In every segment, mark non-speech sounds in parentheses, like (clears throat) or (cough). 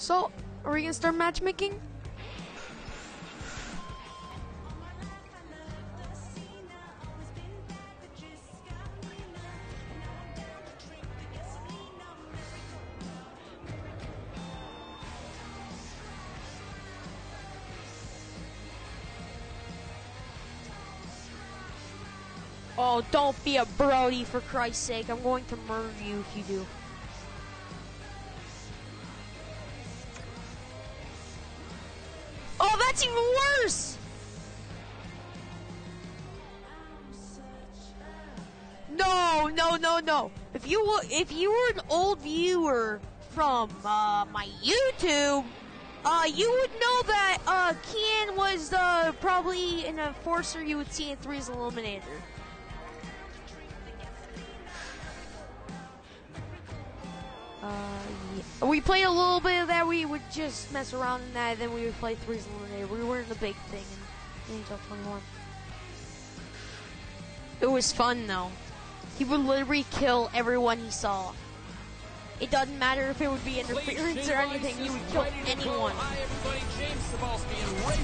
So, are we gonna start matchmaking? Oh, don't be a Brody for Christ's sake. I'm going to murder you if you do. No. If you were, if you were an old viewer from uh, my YouTube, uh, you would know that uh, Kian was uh, probably an enforcer you would see in Three's Eliminator. Uh, yeah. We played a little bit of that. We would just mess around in that, then we would play Three's Eliminator. We weren't the big thing in NHL 21. It was fun though. He would literally kill everyone he saw. It doesn't matter if it would be interference or anything, he would kill anyone.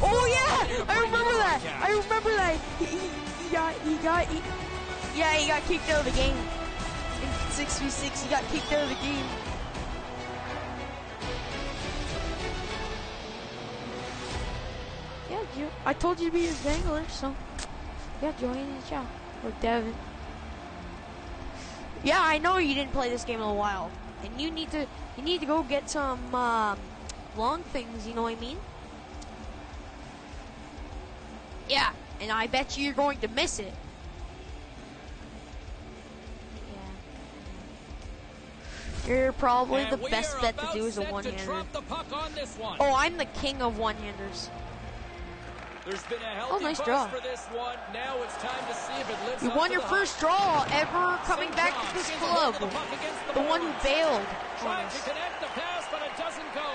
Oh yeah! I remember that! I remember that! He, he, got, he got, he, yeah, he got kicked out of the game. In 6v6, he got kicked out of the game. Yeah, I told you to be his dangler, so yeah, join the chat with Devin. Yeah, I know you didn't play this game in a while, and you need to you need to go get some um, long things. You know what I mean? Yeah, and I bet you you're going to miss it. Yeah. You're probably And the best bet to do is a one-hander. drop the puck on. Oh, I'm the king of one-handers. There's been a healthy Oh, nice draw. for this one. Now it's time to see if it lives You won your the first draw ever coming St. back John's to this club. the the The one who boards. bailed. Trying to connect the pass, but it doesn't go.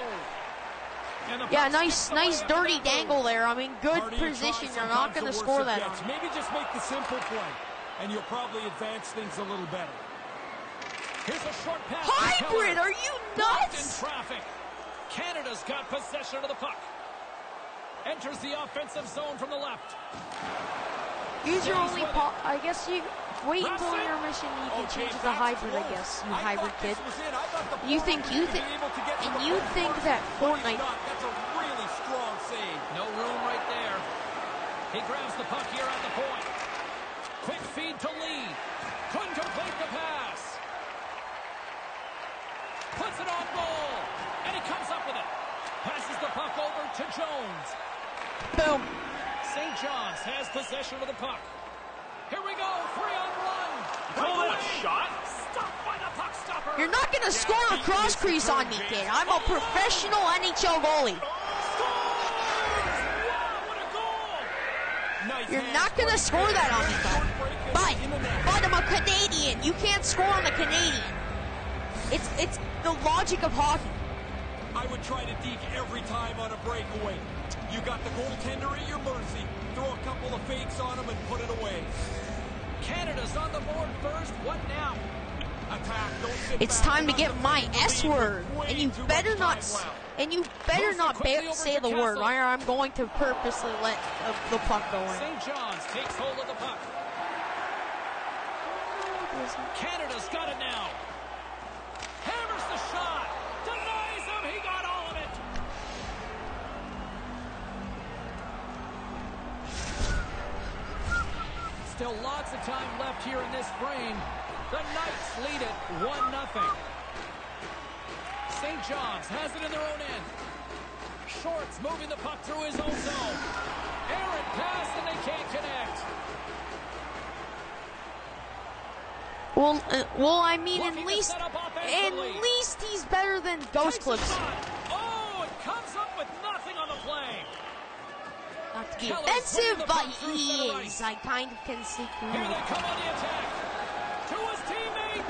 Yeah, nice, nice dirty dangle there. I mean, good Harder you position. You're not sometimes going to the score that gets. Maybe just make the simple play, and you'll probably advance things a little better. Here's a short pass. Hybrid, are you Blocked in nuts? traffic. Canada's got possession of the puck. Enters the offensive zone from the left. Use your only with. I guess you wait until Russell. intermission and you can Okay, change it to that's hybrid. I guess you I hybrid kid. this was it. I thought the You think you think be able to get to and you think that but he's Fortnite. not. That's a really strong save. No room right there. He grabs the puck here at the point. Quick feed to Lee. Couldn't complete the pass. Puts it on goal. And he comes up with it. Passes the puck over to Jones. Boom. St. John's has possession of the puck. Here we go. Three on one. Call that a shot? Stopped by the puck stopper. You're not going to score a cross crease on me, kid. I'm a oh! professional NHL goalie. Oh, wow, what a goal. You're not going to score that on me, Short bud. But, in the net. but I'm a Canadian. You can't score on the Canadian. It's it's the logic of hockey. I would try to deke every time on a breakaway. You got the goaltender at your mercy. Throw a couple of fakes on him and put it away. Canada's on the board first. What now? Attack. Don't sit It's time to get my S word, and you better not time s- left. and you better not ba- say the word, or I'm going to purposely let uh, the puck go in. St. John's takes hold of the puck. Canada's got it now. Hammers the shot. Still lots of time left here in this frame. The Knights lead it 1 nothing. St. John's has it in their own end. Shorts moving the puck through his own zone. Errant pass and they can't connect. Well, uh, well, I mean, Looking at least, at least he's better than Ghost Clips. shot. Oh, it comes up with nothing on the play. Not to be Keller's offensive, but he is. I kind of can see through Here they come on the attack. To his teammate.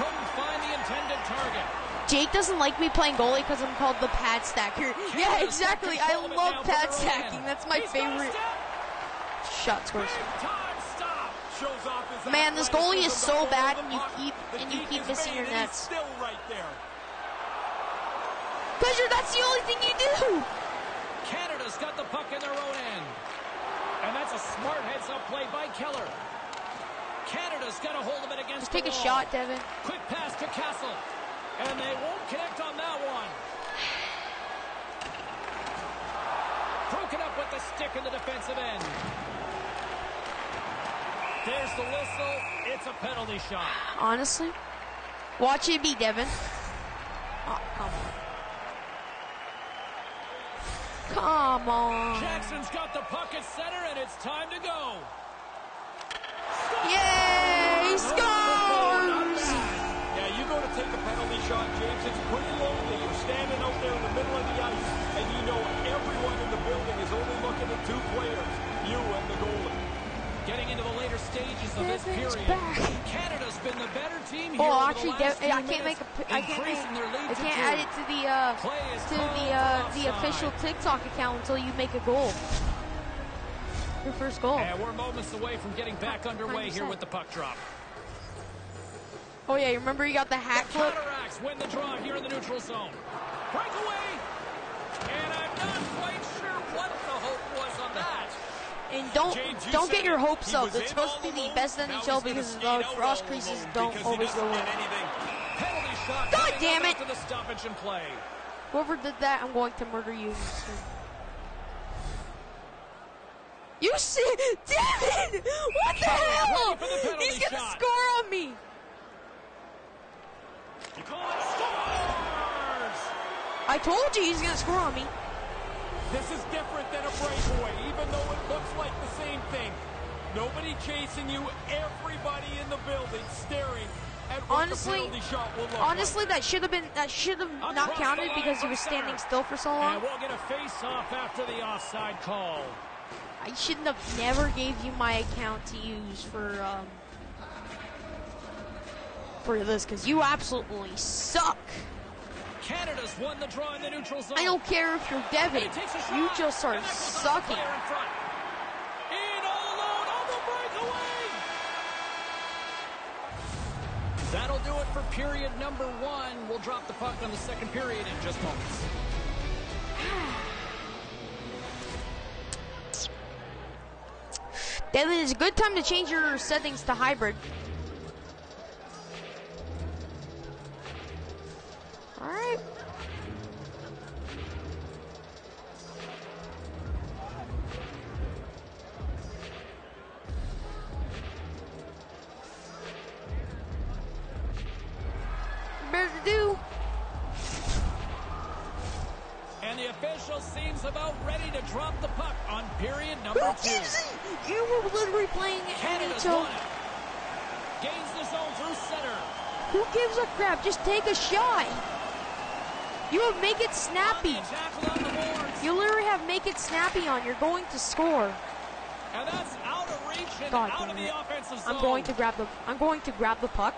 Couldn't find the intended target. Jake doesn't like me playing goalie because I'm called the pad stacker. Yeah, exactly. I control of it love pad from their own stacking. That's my He's favorite shot scores. Big time stop. Shows off his Man, this goalie is so to hold the bad, and you keep- and you keep missing your nets. He's still right there. Cause you're, that's the only thing you do. Canada's got the puck in their own end. And that's a smart heads-up play by Keller. Canada's got a hold of it against Just take a shot, Devin. Quick pass to Castle. And they won't connect on that one. Broken up with the stick in the defensive end. There's the whistle. It's a penalty shot. Honestly, watch it be Devin. Oh, come on. Jackson's got the puck at center, and it's time to go. Yay! He oh, oh, oh, scores! Yeah, you go to take a penalty shot, James. It's pretty lonely. You're standing out there in the middle of the ice, and you know everyone in the building is only looking at two players, you and the goalie. Getting into the later stages of this period. Canada's been the better team here. Oh, actually, I can't make a. I can't make. increasing their lead I can't add it to the uh to the uh the official TikTok account until you make a goal. Your first goal. And we're moments away from getting back underway here 100%. with the puck drop. Oh yeah, you remember you got the hat flip? counteracts win the draw here in the neutral zone. Breakaway! And I'm not quite sure what the hope was on that. And don't don't get your hopes up. It's supposed to be the best NHL because the cross creases don't always go in. God damn it. After the stoppage and play. Whoever did that, I'm going to murder you. You see, damn it! what the hell? for the penalty He's gonna shot. score on me. You call it scores! I told you he's gonna score on me. This is different than a breakaway, even though it looks like the same thing. Nobody chasing you, everybody in the building staring Honestly- the penalty shot will look Honestly, like. that should have been that should have not Across the counted because he was standing center. still for so long. And we'll get a face-off after the offside call. I shouldn't have never gave you my account to use for um for this because you absolutely suck. Canada's won the draw in the neutral zone. I don't care if you're Devin. He takes a shot. You just are And that goes off the sucking. player in front. In all alone on the breakaway. That'll do it for period number one. We'll drop the puck on the second period in just moments. (sighs) Devin, it's a good time to change your settings to hybrid. Alright. Better to do. And the official seems about ready to drop the puck on period Who number two. gives it? You were literally playing Canada's NHL. Gains the zone through center. Who gives a crap? Just take a shot. You have make it snappy. the tackle on the boards. You literally have make it snappy on. You're going to score. And that's out of reach and God out of the it. offensive zone. I'm going to grab the. I'm going to grab the puck.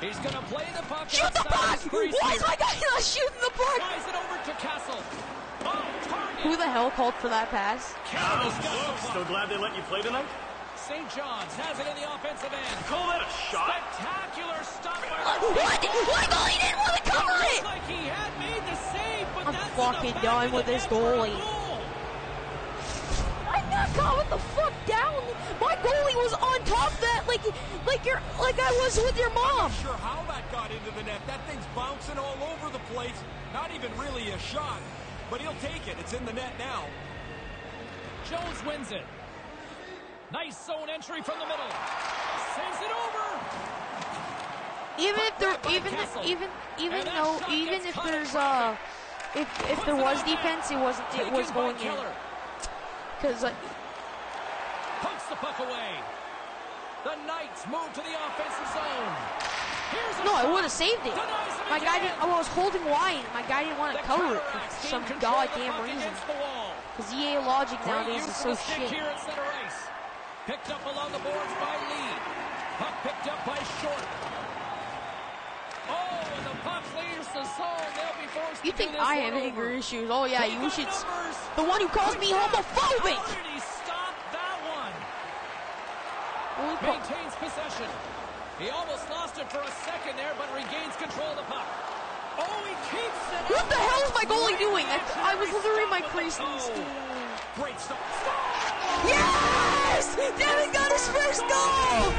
He's going to play the puck Shoot the outside puck! Why here. is my guy (laughs) not shooting the puck? Flies it over to Castle. Off. Who the hell called for that pass? Canada's got the So glad they let you play tonight? St. John's has it in the offensive end. Call that a shot? Spectacular stop by What? What? My goalie didn't want to cover Looks it. like he had made the save, but I'm that's fucking done with this net for a goalie. goal. I got caught the fuck down. My goalie was on top of that, like, like you're, like I was with your mom. Not sure how that got into the net. That thing's bouncing all over the place. Not even really a shot, but he'll take it. It's in the net now. Jones wins it. Nice zone entry from the middle. Sends it over. Even if there, even, even, even though, even if there's uh, if if there was defense, it wasn't, it was going in. Cause uh, Pokes the puck away. The Knights move to the offensive zone. Here's no, I would have saved it. My guy didn't. I was holding wide. My guy didn't want to cover it for some control of the goddamn reason. against the wall. Cause EA logic nowadays is so shit. here at center ice. Picked up along the boards by Lee. Puck picked up by Short. Oh, and the puck leaves the zone. They'll be forced You to think I have anger over. issues? Oh yeah, you should. numbers. The one who calls me homophobic. How did he stop that one? Holy. Maintains possession. He almost lost it for a second there, but regains control of the puck. Oh, he keeps it. What the hell is my goalie doing? I, I was literally my crease. and Great stuff. Yes! Devin got his first goal!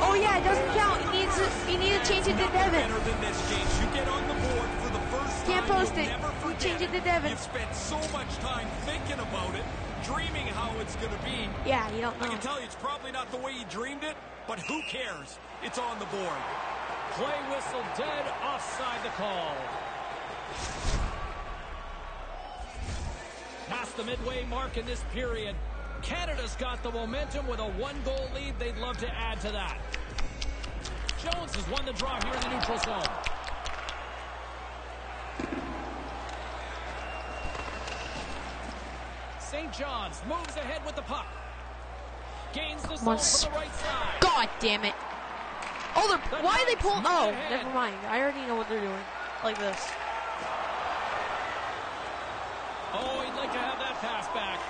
Oh yeah, it doesn't count. He needs to, he needs to change it to Devin. Better than this, James. You get on the board for the first Can't post it. Never We change it to Devin. You've spent so much time thinking about it, dreaming how it's going to be. Yeah, you don't I can tell you it's probably not the way you dreamed it, but who cares? It's on the board. Play whistle dead offside the call. Past the midway mark in this period. Canada's got the momentum with a one-goal lead. They'd love to add to that. Jones has won the draw here in the neutral zone. St. John's moves ahead with the puck. Gains the zone on, from the right side. God damn it. Oh, they're, why are they pulling? Oh, never mind. I already know what they're doing. Like this. Oh, he'd like to have that pass back.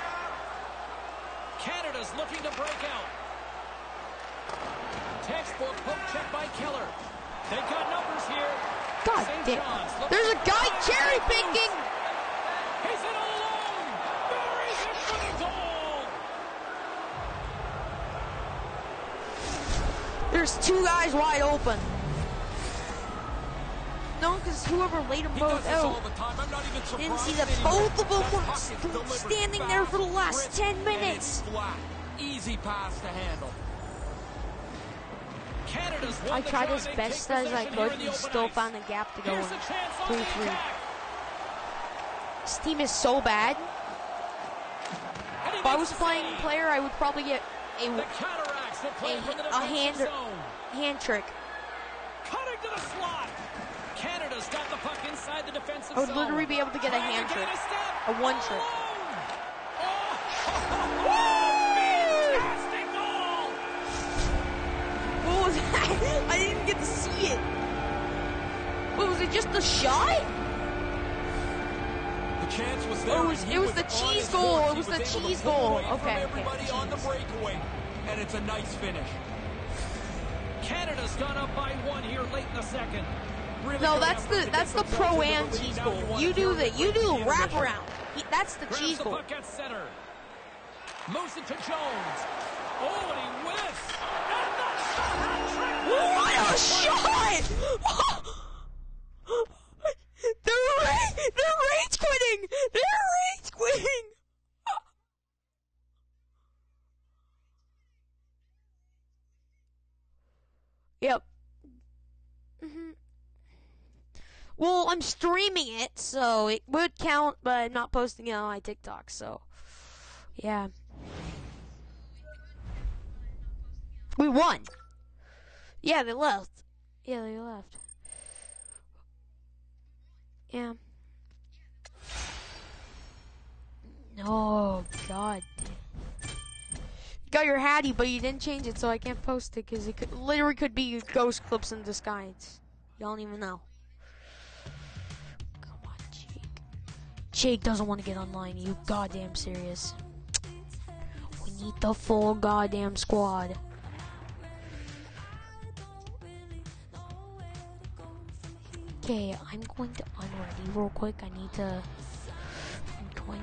Canada's looking to break out. Textbook poke check by Keller. They've got numbers here. God St. damn. John's There's a guy cherry picking. He's in all alone. Buries it for the goal. There's two guys wide open. No, because whoever laid them both out. I'm not even surprised Didn't see that both of them were st- standing there for the last 10 minutes. Easy pass to handle. Canada's I tried as best as I could and still ice. found a gap to go Here's in. on 3-3. This team is so bad. If I was the playing save. player, I would probably get The a counteracts a- a hand- hand trick. Cutting to the slot. Canada's got the puck inside the defensive I would literally be able to get a hand trick. a one trick. Oh. (laughs) What was that? (laughs) I didn't get to see it. What was it? Just a shot? The chance was there. It was- it was was the cheese goal. It He was the cheese goal. away from Okay, okay, everybody on the breakaway, and it's a nice finish. (sighs) Canada's gone up by one here late in the second. Really No, that's the that's the pro am cheese Now You do the you do in the wrap around. He- That's the cheese the goal. at center. Moves it to Jones. Oh, and he whiffs. And that's the hat trick. What a shot! (laughs) they're ra- they're rage quitting. They're rage quitting. (laughs) Yep. hmm Well, I'm streaming it, so it would count, but I'm not posting it on my TikTok, so yeah. We won. Yeah, they left. Yeah, they left. Yeah. Oh, God. Got your Hattie, but you didn't change it, so I can't post it because it could, literally could be ghost clips in disguise. Y'all don't even know. Jake doesn't want to get online. you goddamn serious? We need the full goddamn squad. Okay, I'm going to unready real quick. I need to. I'm going.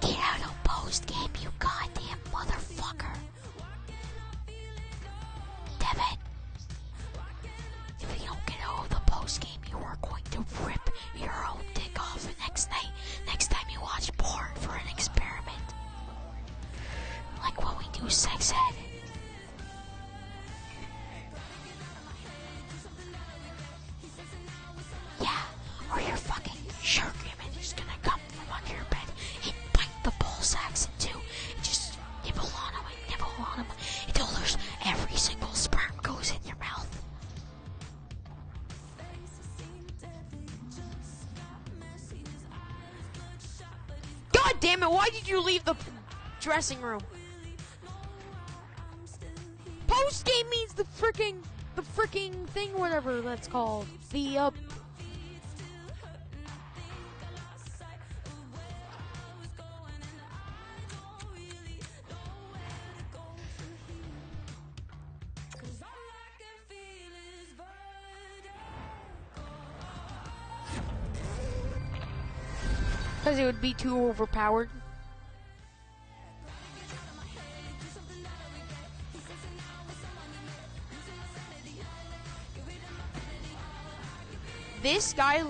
Get out of post game, you goddamn motherfucker. Devin. If you don't get out of the post game, you are going to rip your own dick next night. Next time you watch porn for an experiment. Like what we do sex ed. dressing room. Post game means the freaking the freaking thing, whatever that's called. The uh, Because it would be too overpowered. This guy,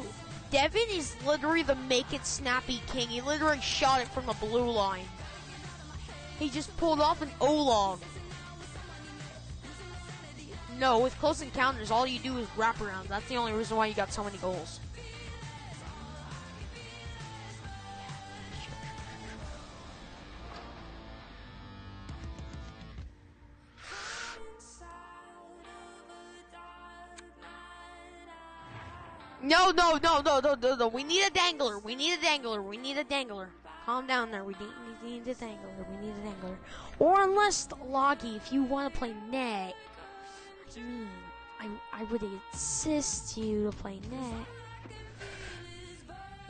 Devin, is literally the make it snappy king. He literally shot it from the blue line. He just pulled off an O-log. No, with close encounters, all you do is wrap around. That's the only reason why you got so many goals. No, no, no, no, no, no. We need a dangler. We need a dangler. We need a dangler. Calm down there. We need, we need a dangler. We need a dangler. Or unless, Loggy, if you want to play net, I mean, I, I would insist you to play net.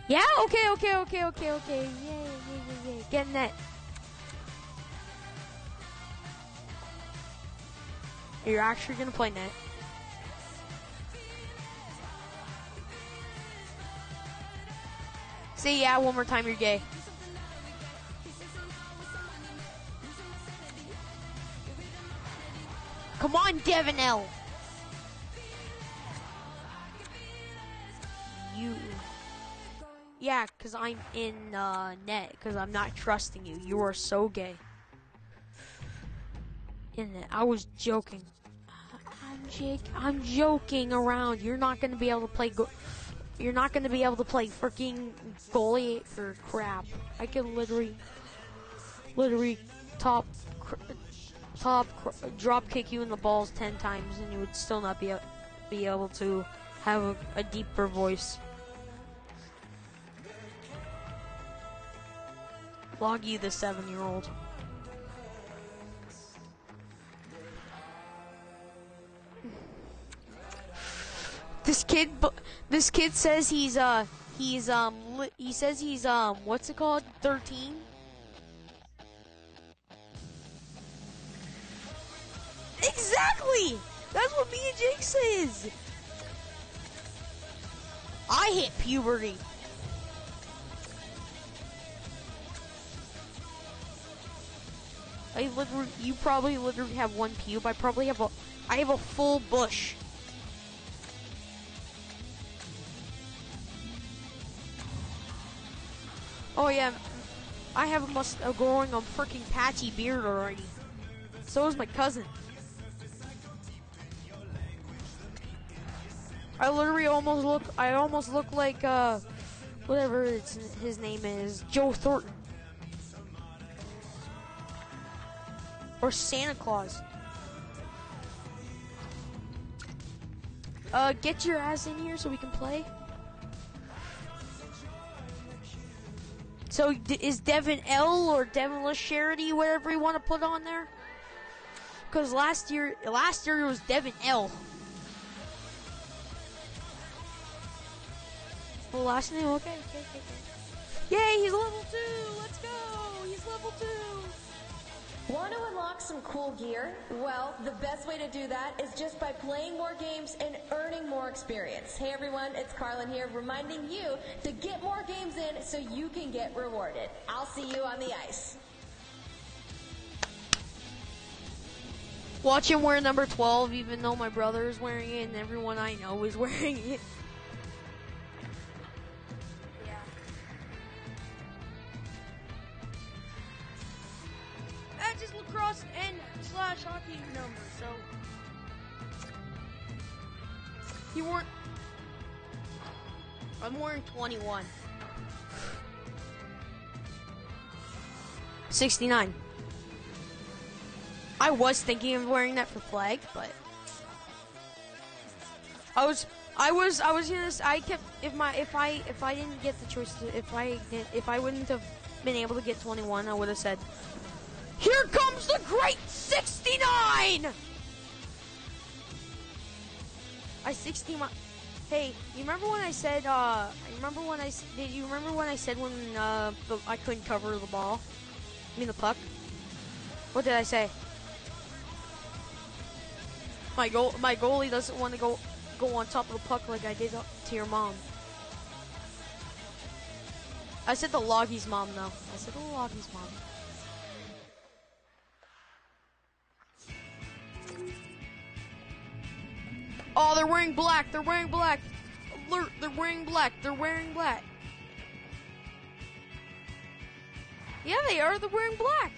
Yeah, okay, okay, okay, okay, okay. Yeah, yeah, yeah, yeah. Get net. You're actually gonna play net. Say yeah one more time, you're gay. Come on, Devin L. You. Yeah, because I'm in uh, net, because I'm not trusting you. You are so gay. In it. I was joking. I'm, Jake, I'm joking around. You're not going to be able to play. Go- you're not going to be able to play freaking goalie or crap. I can literally, literally top, top drop kick you in the balls ten times, and you would still not be be able to have a, a deeper voice. Log the seven-year-old. This kid, this kid says he's uh he's um he says he's um what's it called thirteen. Exactly. That's what me and Jake says. I hit puberty. I literally, you probably literally have one pube. I probably have a, I have a full bush. Oh yeah, I have a must uh, growing a freaking patchy beard already. So is my cousin. I literally almost look. I almost look like uh, whatever it's, his name is, Joe Thornton, or Santa Claus. Uh, get your ass in here so we can play. So is Devin L or Devilish Charity, whatever you want to put on there? Because last year, last year it was Devin L. Well, last name, okay, okay, okay. okay. Yay, he's level two. Let's go. He's level two. Want to unlock some cool gear? Well, the best way to do that is just by playing more games and earning more experience. Hey everyone, it's Carlin here reminding you to get more games in so you can get rewarded. I'll see you on the ice. Watch him wear number 12, even though my brother is wearing it and everyone I know is (laughs) wearing it. And slash hockey number, so. You weren't. I'm wearing 21. 69. I was thinking of wearing that for flag, but I was, I was, I was gonna. I kept if my if I if I didn't get the choice to if I if I wouldn't have been able to get 21, I would have said, "Here comes the great 69." I 60 my. Hey, you remember when I said? uh You remember when I, did? You remember when I said when uh the, I couldn't cover the ball? I mean the puck. What did I say? My goal, my goalie doesn't want to go go on top of the puck like I did to your mom. I said the Loggy's mom though. I said the Loggy's mom. Oh, they're wearing black. They're wearing black. Alert! They're wearing black. They're wearing black. Yeah, they are. They're wearing black.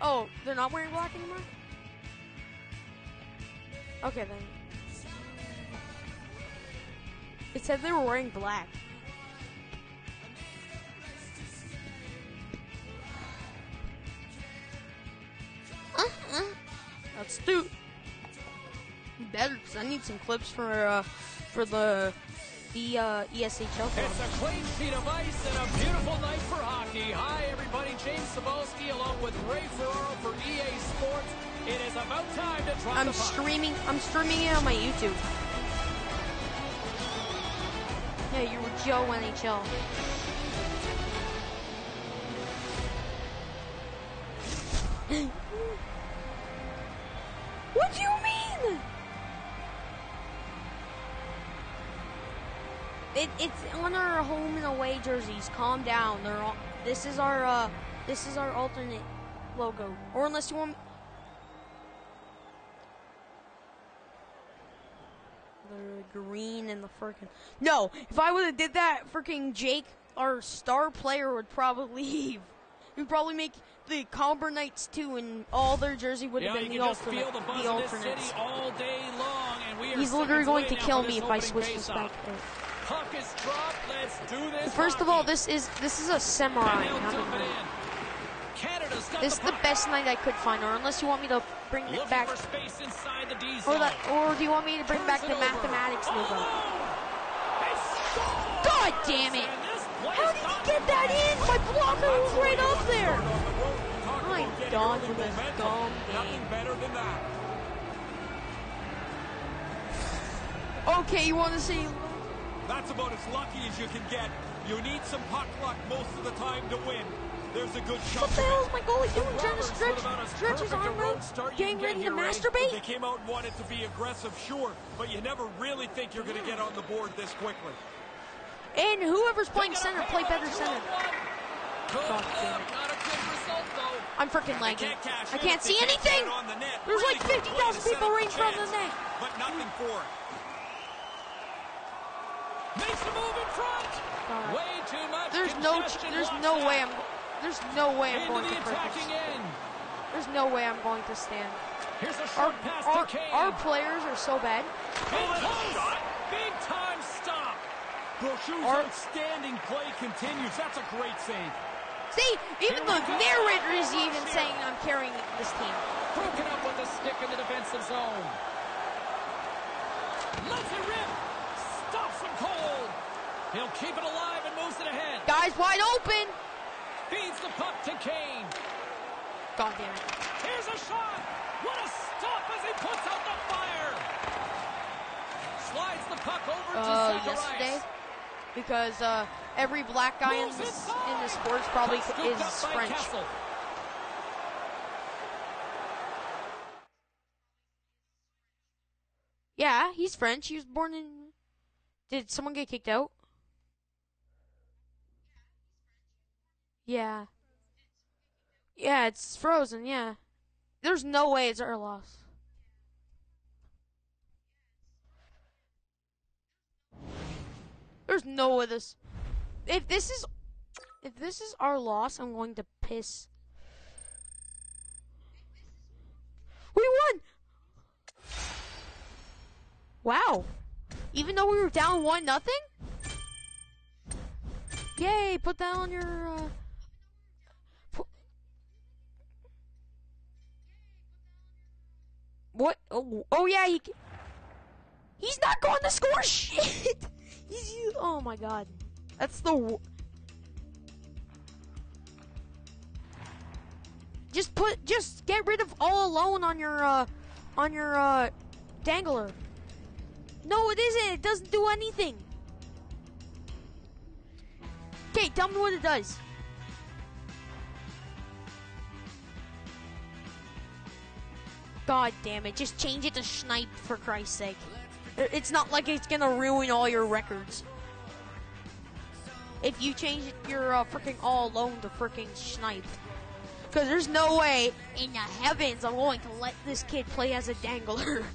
Oh, they're not wearing black anymore? Okay then. It said they were wearing black. That's stupid. Better, because I need some clips for uh, for the the uh, ESHL. club. It's a clean sheet of ice and a beautiful night for hockey. Hi, everybody. James Cybulski along with Ray Ferraro for EA Sports. It is about time to drop I'm streaming. I'm streaming it on my YouTube. Yeah, you were Joe NHL. (laughs) what do you mean? It, it's on our home and away jerseys. Calm down. They're all, this is our uh, this is our alternate logo. Or unless you want. The green and the freaking. No, if I would have did that, freaking Jake, our star player, would probably (laughs) leave. He'd probably make the Colburn Knights too, and all their jersey would have Yeah, been the alternate. feel the buzz The alternates. all day long, and we are He's literally going to kill me if I switch this back there. Puck is dropped. Let's do this. First of all, this is this is a samurai. Not a knight. in. Canada's got This is the best night I could find, or unless you want me to bring it back, for space inside the D or that, or do you want me to bring Turns back the over. mathematics? Oh! God damn it! And this place How did he get that in? My blocker was right up there. With this momentum. dumb Nothing better than that. Okay, you want to see? That's about as lucky as you can get. You need some puck luck most of the time to win. There's a good chunk What the hell is my goalie doing? Trying to stretch, with about as stretch his arm out, start getting ready to masturbate? They came out and wanted to be aggressive, sure, but you never really think you're going to get on the board this quickly. And whoever's playing center, play better center. Good God damn it. I'm freaking lagging. I can't see anything. get it on the. There's like 50,000 people right in front of the net. But nothing for it. Makes a move in front. Way too much. There's no, there's no way I'm, there's no way I'm going the to end. There's no way I'm going to stand. Here's a Our, pass our, our players are so bad. Big. Big time stop. Brochu's Our- outstanding play continues. That's a great save. See, even the narrator is even saying I'm carrying this team. Broken up with the stick in the defensive zone. Lets it rip. Stops him cold. He'll keep it alive and moves it ahead. Guys wide open. Feeds the puck to Kane. God damn it. Here's a shot. What a stop as he puts out the fire. Slides the puck over to Uh, Zacharias. yesterday, because uh, every black guy in this in the sports probably is scooped up by French. Yeah, he's French. He was born in. Did someone get kicked out? Yeah. Yeah, it's frozen. Yeah. There's no way it's our There's no way this. If this is, if this is our loss, I'm going to piss. We won. Wow. Even though we were down one nothing? Yay, put that on your uh What? Oh, oh yeah, he... He's not going to score shit. (laughs) He's Oh my god. That's the Just put just get rid of all alone on your uh on your uh dangler. No, it isn't. It doesn't do anything. Okay, tell me what it does. God damn it! Just change it to snipe for Christ's sake. It's not like it's gonna ruin all your records. If you change your uh, freaking all alone to freaking snipe. Because there's no way in the heavens I'm going to let this kid play as a dangler. (laughs)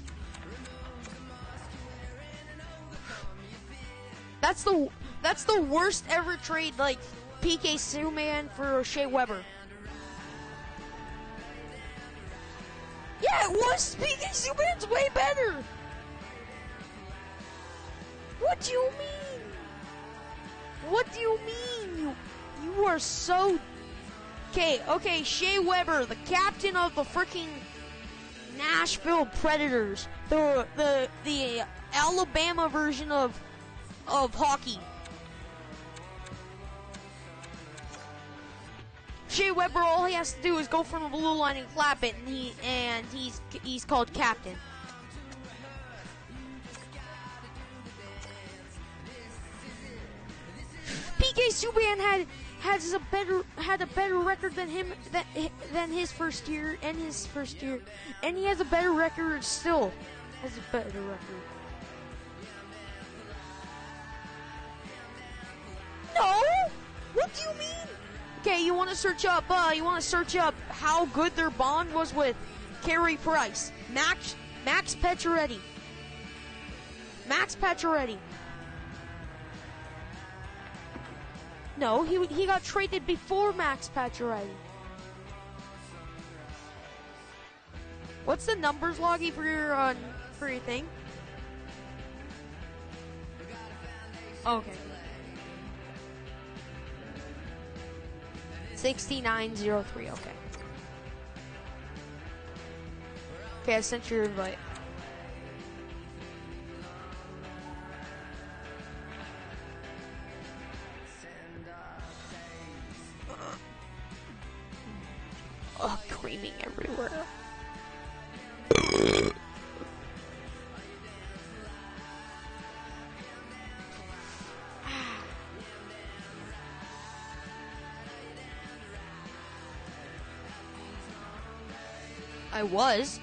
That's the that's the worst ever trade, like PK Subban for Shea Weber. Yeah, it was. PK Subban's way better. What do you mean? What do you mean? You you are so okay. Okay, Shea Weber, the captain of the freaking Nashville Predators, the the the Alabama version of of hockey. Shea Weber, all he has to do is go from the blue line and clap it, and he and he's he's called captain. PK Subban had has a better had a better record than him than, than his first year and his first year, and he has a better record still. Has a better record. No. What do you mean? Okay, you want to search up? Uh, you want to search up how good their bond was with Carey Price, Max Max Pacioretty, Max Pacioretty. No, he he got traded before Max Pacioretty. What's the numbers loggy for your uh, for your thing? Okay. 6903, okay. Okay, I sent your invite. Oh, creaming everywhere. (sighs) I was.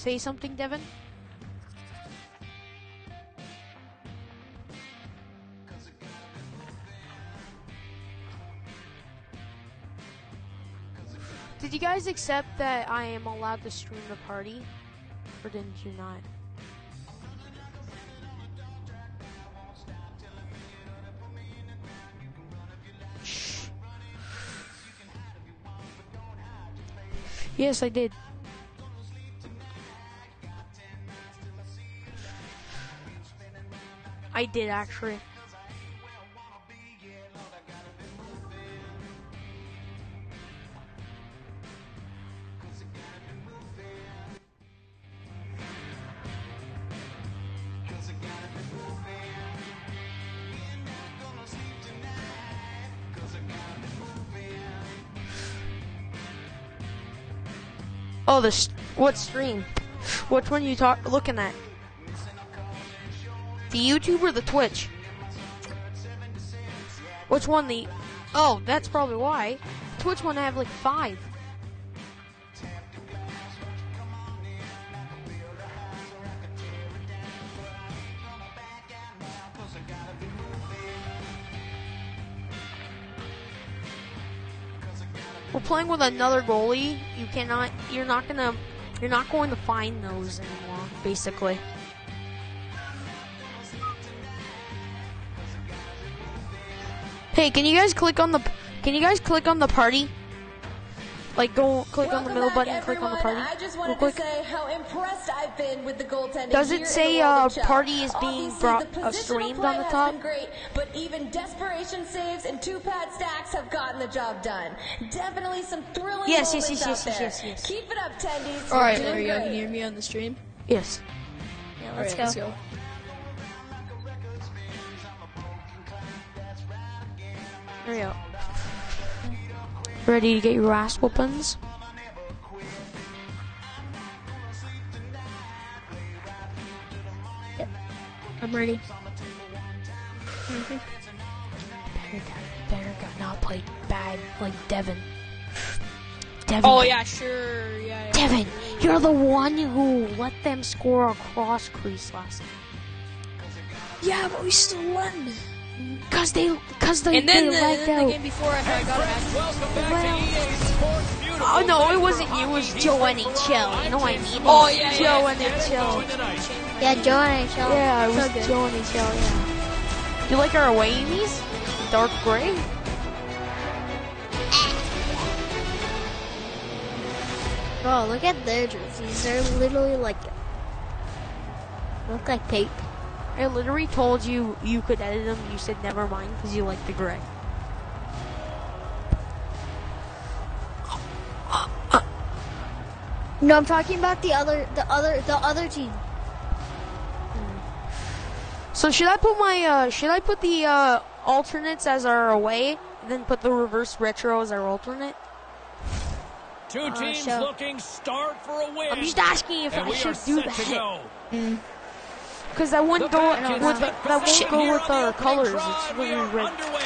Say something, Devin. Did you guys accept that I am allowed to stream the party? Or didn't you not? Yes, I did. I did actually. Oh, the st- what stream? Which one are you talk looking at? The YouTube or the Twitch? Which one? The oh, that's probably why. Twitch one I have like five. We're playing with another goalie. You cannot. You're not gonna. You're not going to find those anymore. Basically. Hey, can you guys click on the? Can you guys click on the party? Like go click on the middle back, button and click on the party. I just real wanted quick. to say how impressed I've been with the goaltending. Does it here in say, the uh, party is being Obviously, brought- the uh, streamed play on the has top? been great, but even desperation saves and two pad stacks have gotten the job done. Definitely some thrilling Yes, yes, moments yes, out yes, yes, there. yes, yes. Keep it up, tendies. All right, You're there doing you Can you hear me on the stream? Yes. Yeah, let's, go. Hurry up. Ready to get your ass whoopings? I'm ready. Better, better not play bad like Devin. Devin. Oh yeah, sure. Yeah. yeah. Devin, you're the one who let them score a cross crease last night. Yeah, but we still won. Cause they, cause they, And then they the, lagged the out. game before, I I got a back Well- to EA Sports. Beautiful Oh no, it wasn't you. It was hockey. Joe NHL. You know what I mean? Oh, yeah, Joe yeah. NHL. Tonight. Yeah, Joe and I shall. Yeah, it was good. Joe NHL. Yeah. You like our away Amy's? Dark gray. Bro, look at their jerseys. They're literally like look like tape. I literally told you you could edit them. You said never mind because you like the gray. No, I'm talking about the other, the other, the other team. So should I put my uh should I put the uh alternates as our away, then put the reverse retro as our alternate? Two teams sure. looking starved for a win. I'm just asking if and I should do that. go. Because that wouldn't go with set that won't go with on the our colors. It's really red. underway.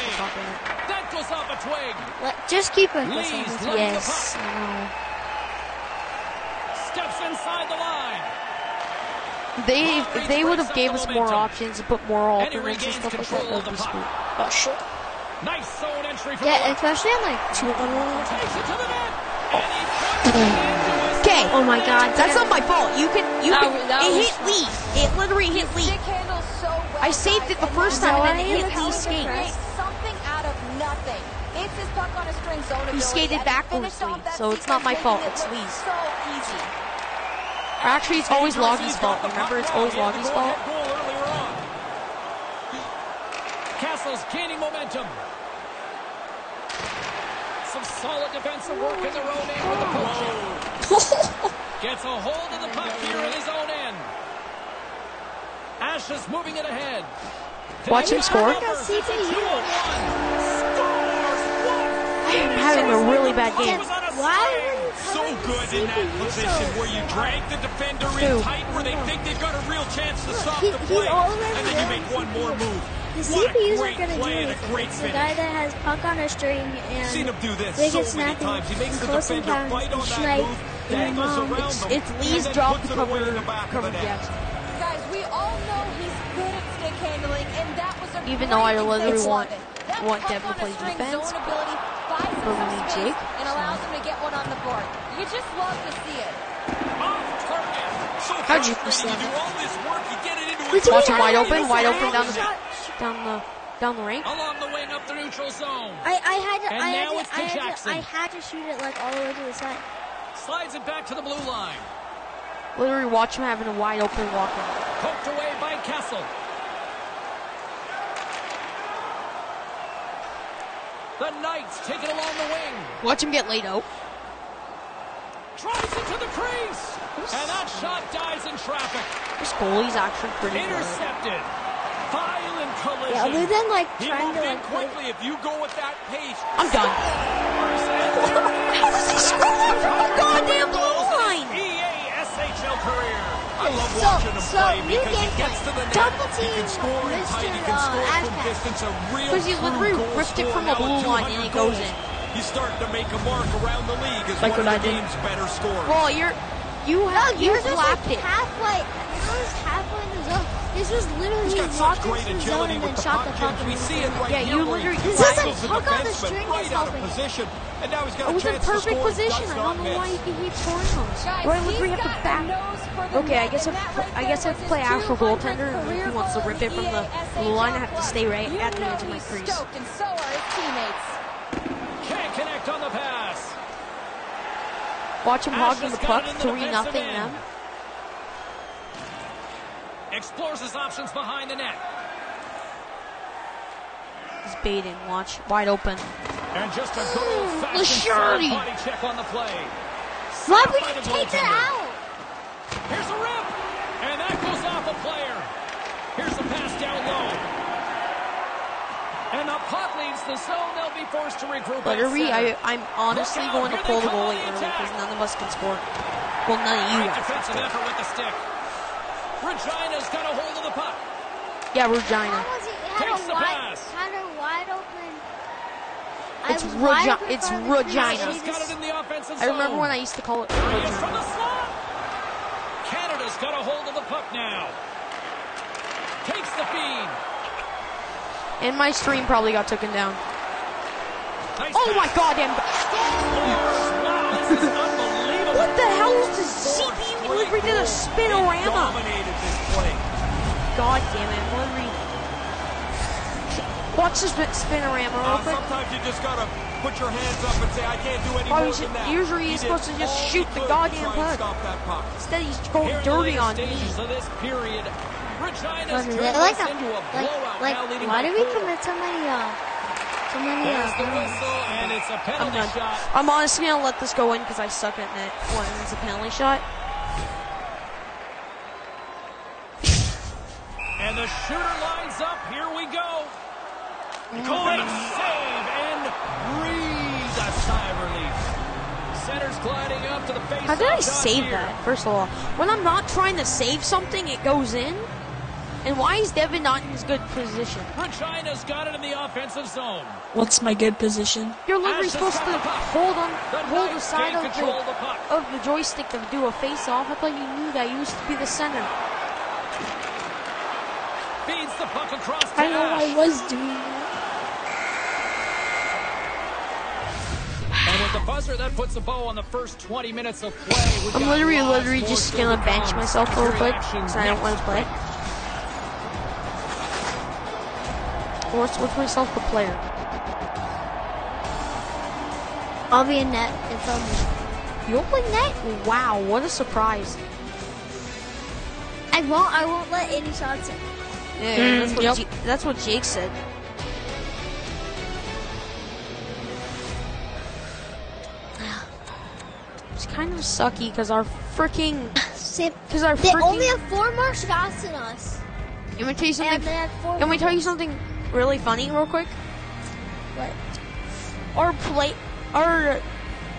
That goes off a twig. Let, just keep it. Lee's this way. looking the Yes, puck. Steps inside the line. They if they would have gave us more options and put more And he alternates and stuff like that, control that'd of be the puck. sweet. Oh shit. Nice zone entry from Yeah, especially on like two on (clears throat) one. Takes it to the net. And he puts it into his Okay. Oh my god. That's not my fault. You can you That can was- that it was- hit Lee. It literally hit Lee. Stick handles so well, I saved it the first time and then it hit able Lee's to skate. Something out of nothing. It's his puck on a string zone He ability, skated backwards, Lee, so it's not my fault, it's look Lee's. So easy. Or actually, it's always dangerous. Loggy's fault. Remember, it's always He Loggy's fault. goal earlier on. Castle's gaining momentum. Some solid defensive work in their own end with the poke check. Gets a hold of the puck here in his own end. Ash is moving it ahead. Watch him score. Like a CPU. I'm having a really bad game. Why So good in that position where you drag the defender in tight where they think they've got a real chance to stop the he's play. already And then you make one more move. The What a CPUs are gonna do and it. a great It's the guy that has puck on a string and Seen him do this biggest so many snapping times. He makes the defender encounters fight on and that snipe move, and dangles mom. around It's, it's Lee's drop job puts it cover the cover the net. Guys, we all know he's good at stick handling, and that was a Even great though I literally example want- of want puck Devin to play defense, Zone ability buys him but we some need space Jake, and allows him to get one on the board. You just love to see it. So How'd you frustrating. You do all this work, you get it into a Wait, Watch wait, him wide I- open, I- wide I- open I- down the shot- down the down the rink. Along the wing up the neutral zone. I, I had to, And I had to, to I had to, I had to shoot it like all the way to the side. Slides it back to the blue line. Literally watch him having a wide open walk in. Poked away by Castle. The Knights take it along the wing. Watch him get laid out. Drives it to the crease. And that shot dies in traffic. This goalie's actually pretty good. Intercepted. Violent collision. Yeah, other than like trying to like play, quickly. If you go with that pace, I'm done. How does he score that from the goddamn blue line? EA career. I love So- watching him so play new because he gets to the net. Double He can team score in tight. He Mr. can score uh, from distance. A real Because he true literally ripped it from the blue at line and 200 it goes in. He's starting to make a mark around the league as Like one of the game's better scorers. Well, you're you no, have you yours was like it. halfway. Yours was halfway in the zone. This was literally He's he got such walked great into the zone and then the shot the puck. James. and We see went it right Yeah, here you literally- This is like tackles the puck on the string right is out of position. And now he's got It a was in perfect position. I don't know miss. why he can keep scoring those. Guys, Right, he's we have to got back. a nose for the Okay, I guess and if right I there guess if play his actual goaltender and career he wants to rip it from in the blue line, I have to stay right play. at the You edge of my crease. and so are his teammates. Can't connect on the pass. Watch him hogging the puck, it in the three defensive nothing end. them. Explores his options behind the net. He's baiting. Watch, wide open. And just a good old-fashioned body check on the play. Why Stopped would you take that out? Here's a rip. And that goes off a player. Here's a pass down low. And the the puck leaves the zone. They'll be forced to regroup. But at I, I'm honestly going to pull the goalie early because none of us can score. Well, none of you Great guys. defensive effort with the stick. Regina's got a hold of the puck. Yeah, Regina. How was it? Had Takes the pass. had a wide open. I It's was wide Regi- open it's for. Regina. It in the offensive I remember when I used to call it Here he is from Regina. Canada's got a hold of the puck now. Takes the feed. And my stream probably got taken down. Nice Oh my pass. goddamn. Wow, this is unbelievable. What the hell is this CPU delivery to the They spinorama? dominated this play. God damn it, what are we... Watch this bit spinorama real Uh, quick. sometimes you just gotta put your hands up and say, I can't do any Oh, more than that. usually he's did supposed to just shoot the goddamn to try and puck. Puck. Instead he's Here going in the dirty on me. of this period, Regina's Was turned it like this a, into like, like, why by do we commit so many, uh, so many, There's the uh, whistle, and it's a I'm done. shot. I'm honestly gonna let this go in because I suck at net when it's a penalty shot. And the shooter lines up. Here we go. Great save and breathe a sigh of relief. Center's gliding up to the face. How did I save that? First of all, when I'm not trying to save something, it goes in. And why is Devin not in his good position? Regina's got it in the offensive zone. What's my good position? You're literally Ash's supposed to the hold on, The hold the side of the, of the of the joystick to do a face-off. I thought you knew that. You used to be the center. Feeds the puck across to I know I was doing that. And with the buzzer, that puts a bow on the first 20 minutes of play. We've I'm literally, literally just gonna bench come. myself real Period quick action because I don't want to play. Or switch myself to player. I'll be in net in front of me. You'll play net? Wow, what a surprise. I won't, I won't let any shots in. Yeah, Mm, that's, what yep. J- that's what Jake said. Kind of sucky because our freaking (laughs) because our They freaking. only have four more shots than us. Can we tell you something? Can we tell you something really funny, real quick? What? Our play, our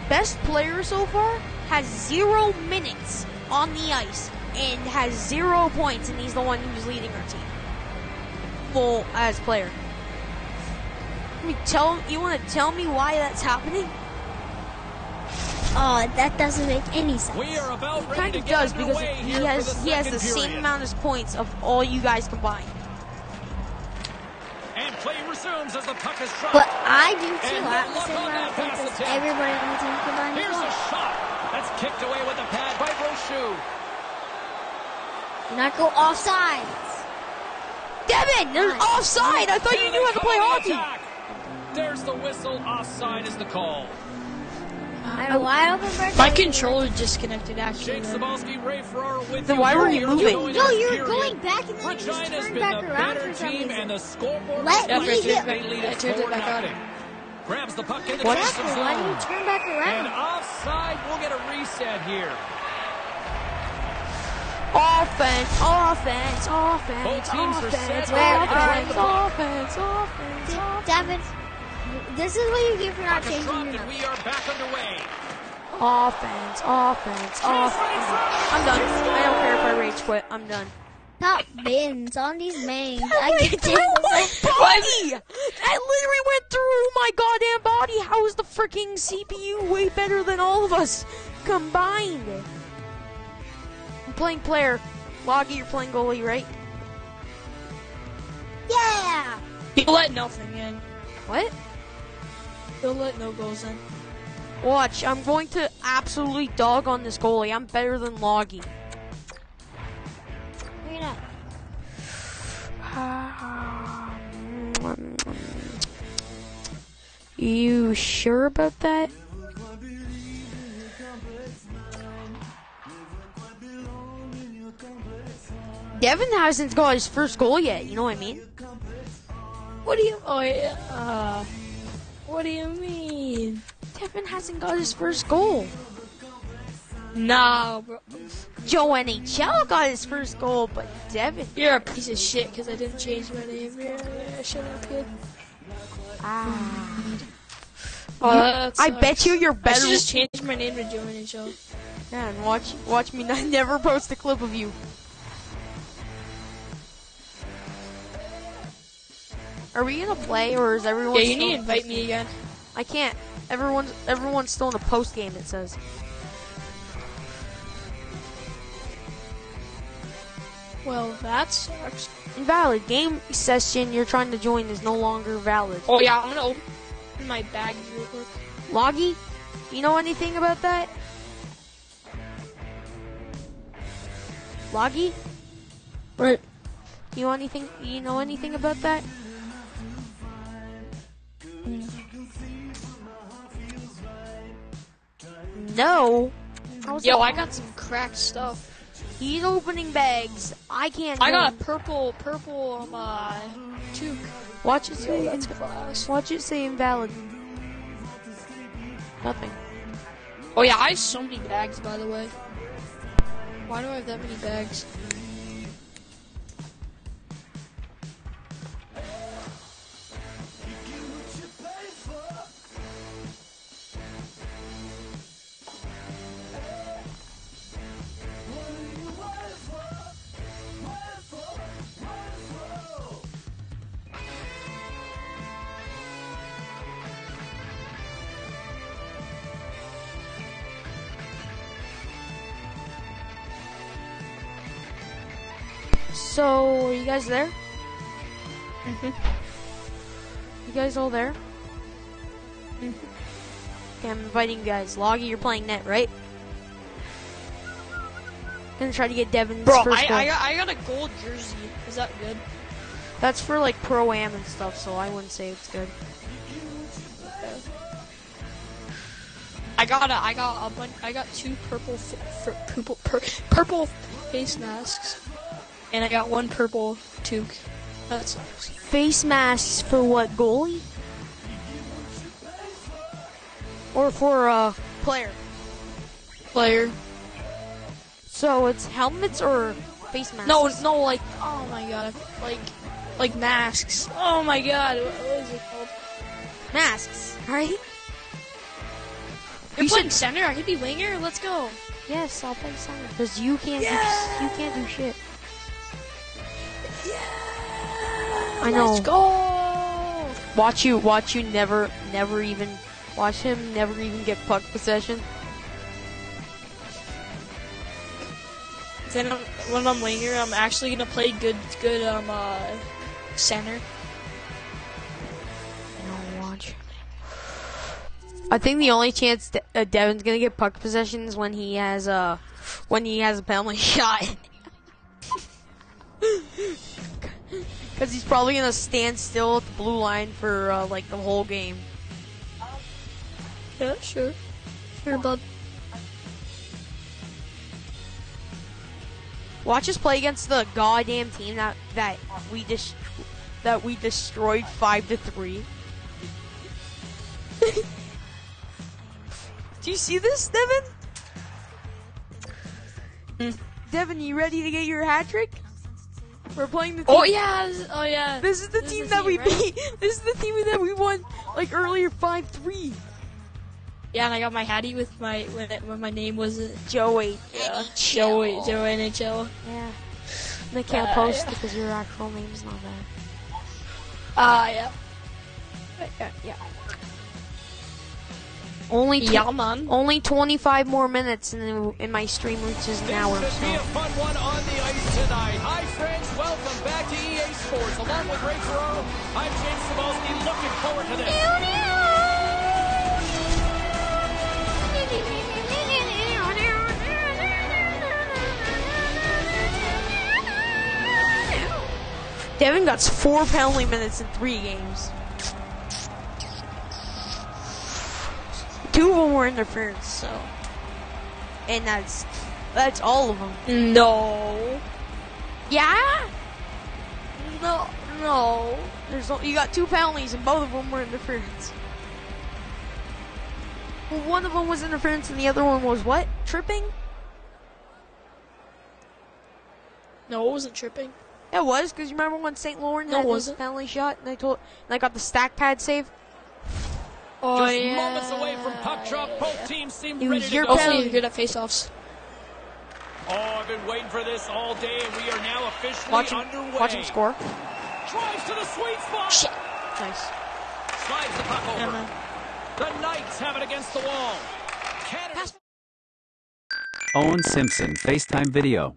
best player so far has zero minutes on the ice and has zero points, and he's the one who's leading our team. Full as player. We tell you want to tell me why that's happening? Oh, that doesn't make any sense. We are about It kind of does because he has the he has second the same amount of points of all you guys combined. And play resumes as the puck is dropped. But I do too. I have the same amount of points as everybody on the team combined. as Here's a shot. That's kicked away with the pad by Brochu. Do not go offsides. Devin, there's Nice. offside. I thought you knew how to play hockey. There's the whistle. Offside is the call. I know wide open for My controller disconnected actually. Jake Cybulski, Ray Ferraro with Then you. why were Here you moving? No, you were going back and then you just turned back around for some reason. and the Let reflects me that get- I turned it 4 back on. Grabs the puck in the What? defensive Exactly. Why do you turn back And around? offside, we'll get a reset here. Offense, offense, offense, Both teams are offense, set. Where- offense, where- offense, offense, See, offense, Devin, this is what you get for not changing your and number. we are back underway. offense, offense, offense. I'm done. I don't care if I rage quit. I'm done. Top bins on these mains. (laughs) I went get through my (laughs) body. That literally went through my goddamn body. How is the freaking CPU way better than all of us combined? I'm playing player. Loggy, you're playing goalie, right? Yeah. He'll let nothing in. What? He'll let no goals in. Watch, I'm going to absolutely dog on this goalie. I'm better than Loggy. You're not. (sighs) You sure about that? Devin hasn't got his first goal yet, you know what I mean? What do you? Oh yeah. Uh, what do you mean? Devin hasn't got his first goal. Nah, bro. Joe NHL got his first goal, but Devin. You're a piece of shit because I didn't change my name. Shut up, kid. Ah. Oh, I sucks. bet you you're I better. should just change my name to Joe NHL. Man, watch watch me not, (laughs) never post a clip of you. Are we gonna play or is everyone? Yeah, you still need to invite me again. I can't. Everyone's everyone's still in the post game. It says. Well, that sucks. Invalid game session you're trying to join is no longer valid. Oh yeah, I'm gonna open my bag real quick. Loggy, you know anything about that? Loggy, Right. you know anything? You know anything about that? No. Yo, I got some cracked stuff. He's opening bags. I can't. I got a purple, purple, um, uh, tube. Watch it Yo, say. class. Watch it say invalid. Nothing. Oh yeah, I have so many bags, by the way. Why do I have that many bags? So, are you guys there? Mhm. You guys all there? Okay, I'm inviting you guys. Loggy, you're playing net, right? Gonna try to get Devin's Bro, first I, goal. I, got, I got a gold jersey. Is that good? That's for like pro am and stuff, so I wouldn't say it's good. I got a, I got a bunch, I got two purple, f- f- purple, pur- purple face masks, and I got one purple toque. That sucks. Face masks for what goalie? Or for a uh, player? Player. So it's helmets or face masks? No, it's no, like, oh my god, like, like masks. Oh my god, what, what is it called? masks, right? You're You playing center. I could be winger. Let's go. Yes, I'll play center because you can't. Yeah. Do, you can't do shit. I know. Let's go. Watch you. Watch you. Never. Never even. Watch him. Never even get puck possession. Then I'm, when I'm winger, I'm actually gonna play good, good um uh, center. No, watch. I think the only chance De- uh, Devin's gonna get puck possession is when he has uh when he has a penalty (laughs) shot. (laughs) Because he's probably gonna stand still at the blue line for uh, like the whole game. Yeah, sure, sure, bud. Watch us play against the goddamn team that that we just that we destroyed five to three. (laughs) Do you see this, Devin? Hmm. Devin, you ready to get your hat trick? We're playing the team. Oh yeah, this- oh yeah. This is the This team is that the we right? beat. (laughs) This is the team that we won like earlier, five three. Yeah, and I got my hattie with my when, it, when my name was uh, Joey. yeah, Joey Joe NHL. Yeah. They can't Uh, post yeah. because your actual name's not there. Ah yeah. Yeah. yeah. Only tw- Yeah, man. Only 25 more minutes and, and my stream reaches an This hour. should be a fun one on the ice tonight. Hi, friends. Welcome back to EA Sports. Along with Ray Ferraro, I'm James Cybulski. Looking forward to this. Devin got four penalty minutes in three games. Two of them were interference, so. And that's that's all of them. No. Yeah. No. No. There's o- you got two penalties and both of them were interference. Well, one of them was interference and the other one was what? Tripping? No, it wasn't tripping. It was because you remember when St. Lawrence No, had it his wasn't. penalty shot and I told and I got the stack pad save. Oh Just yeah. moments away from puck drop. Both teams seem It was ready to your go. Also, you're good at face-offs. Oh, I've been waiting for this all day, and we are now officially Watch him, underway. watch him score. Drives to the sweet spot. Shit. Nice. Slides the puck over. Emma. The Knights have it against the wall. Canada. Owen Simpson FaceTime video.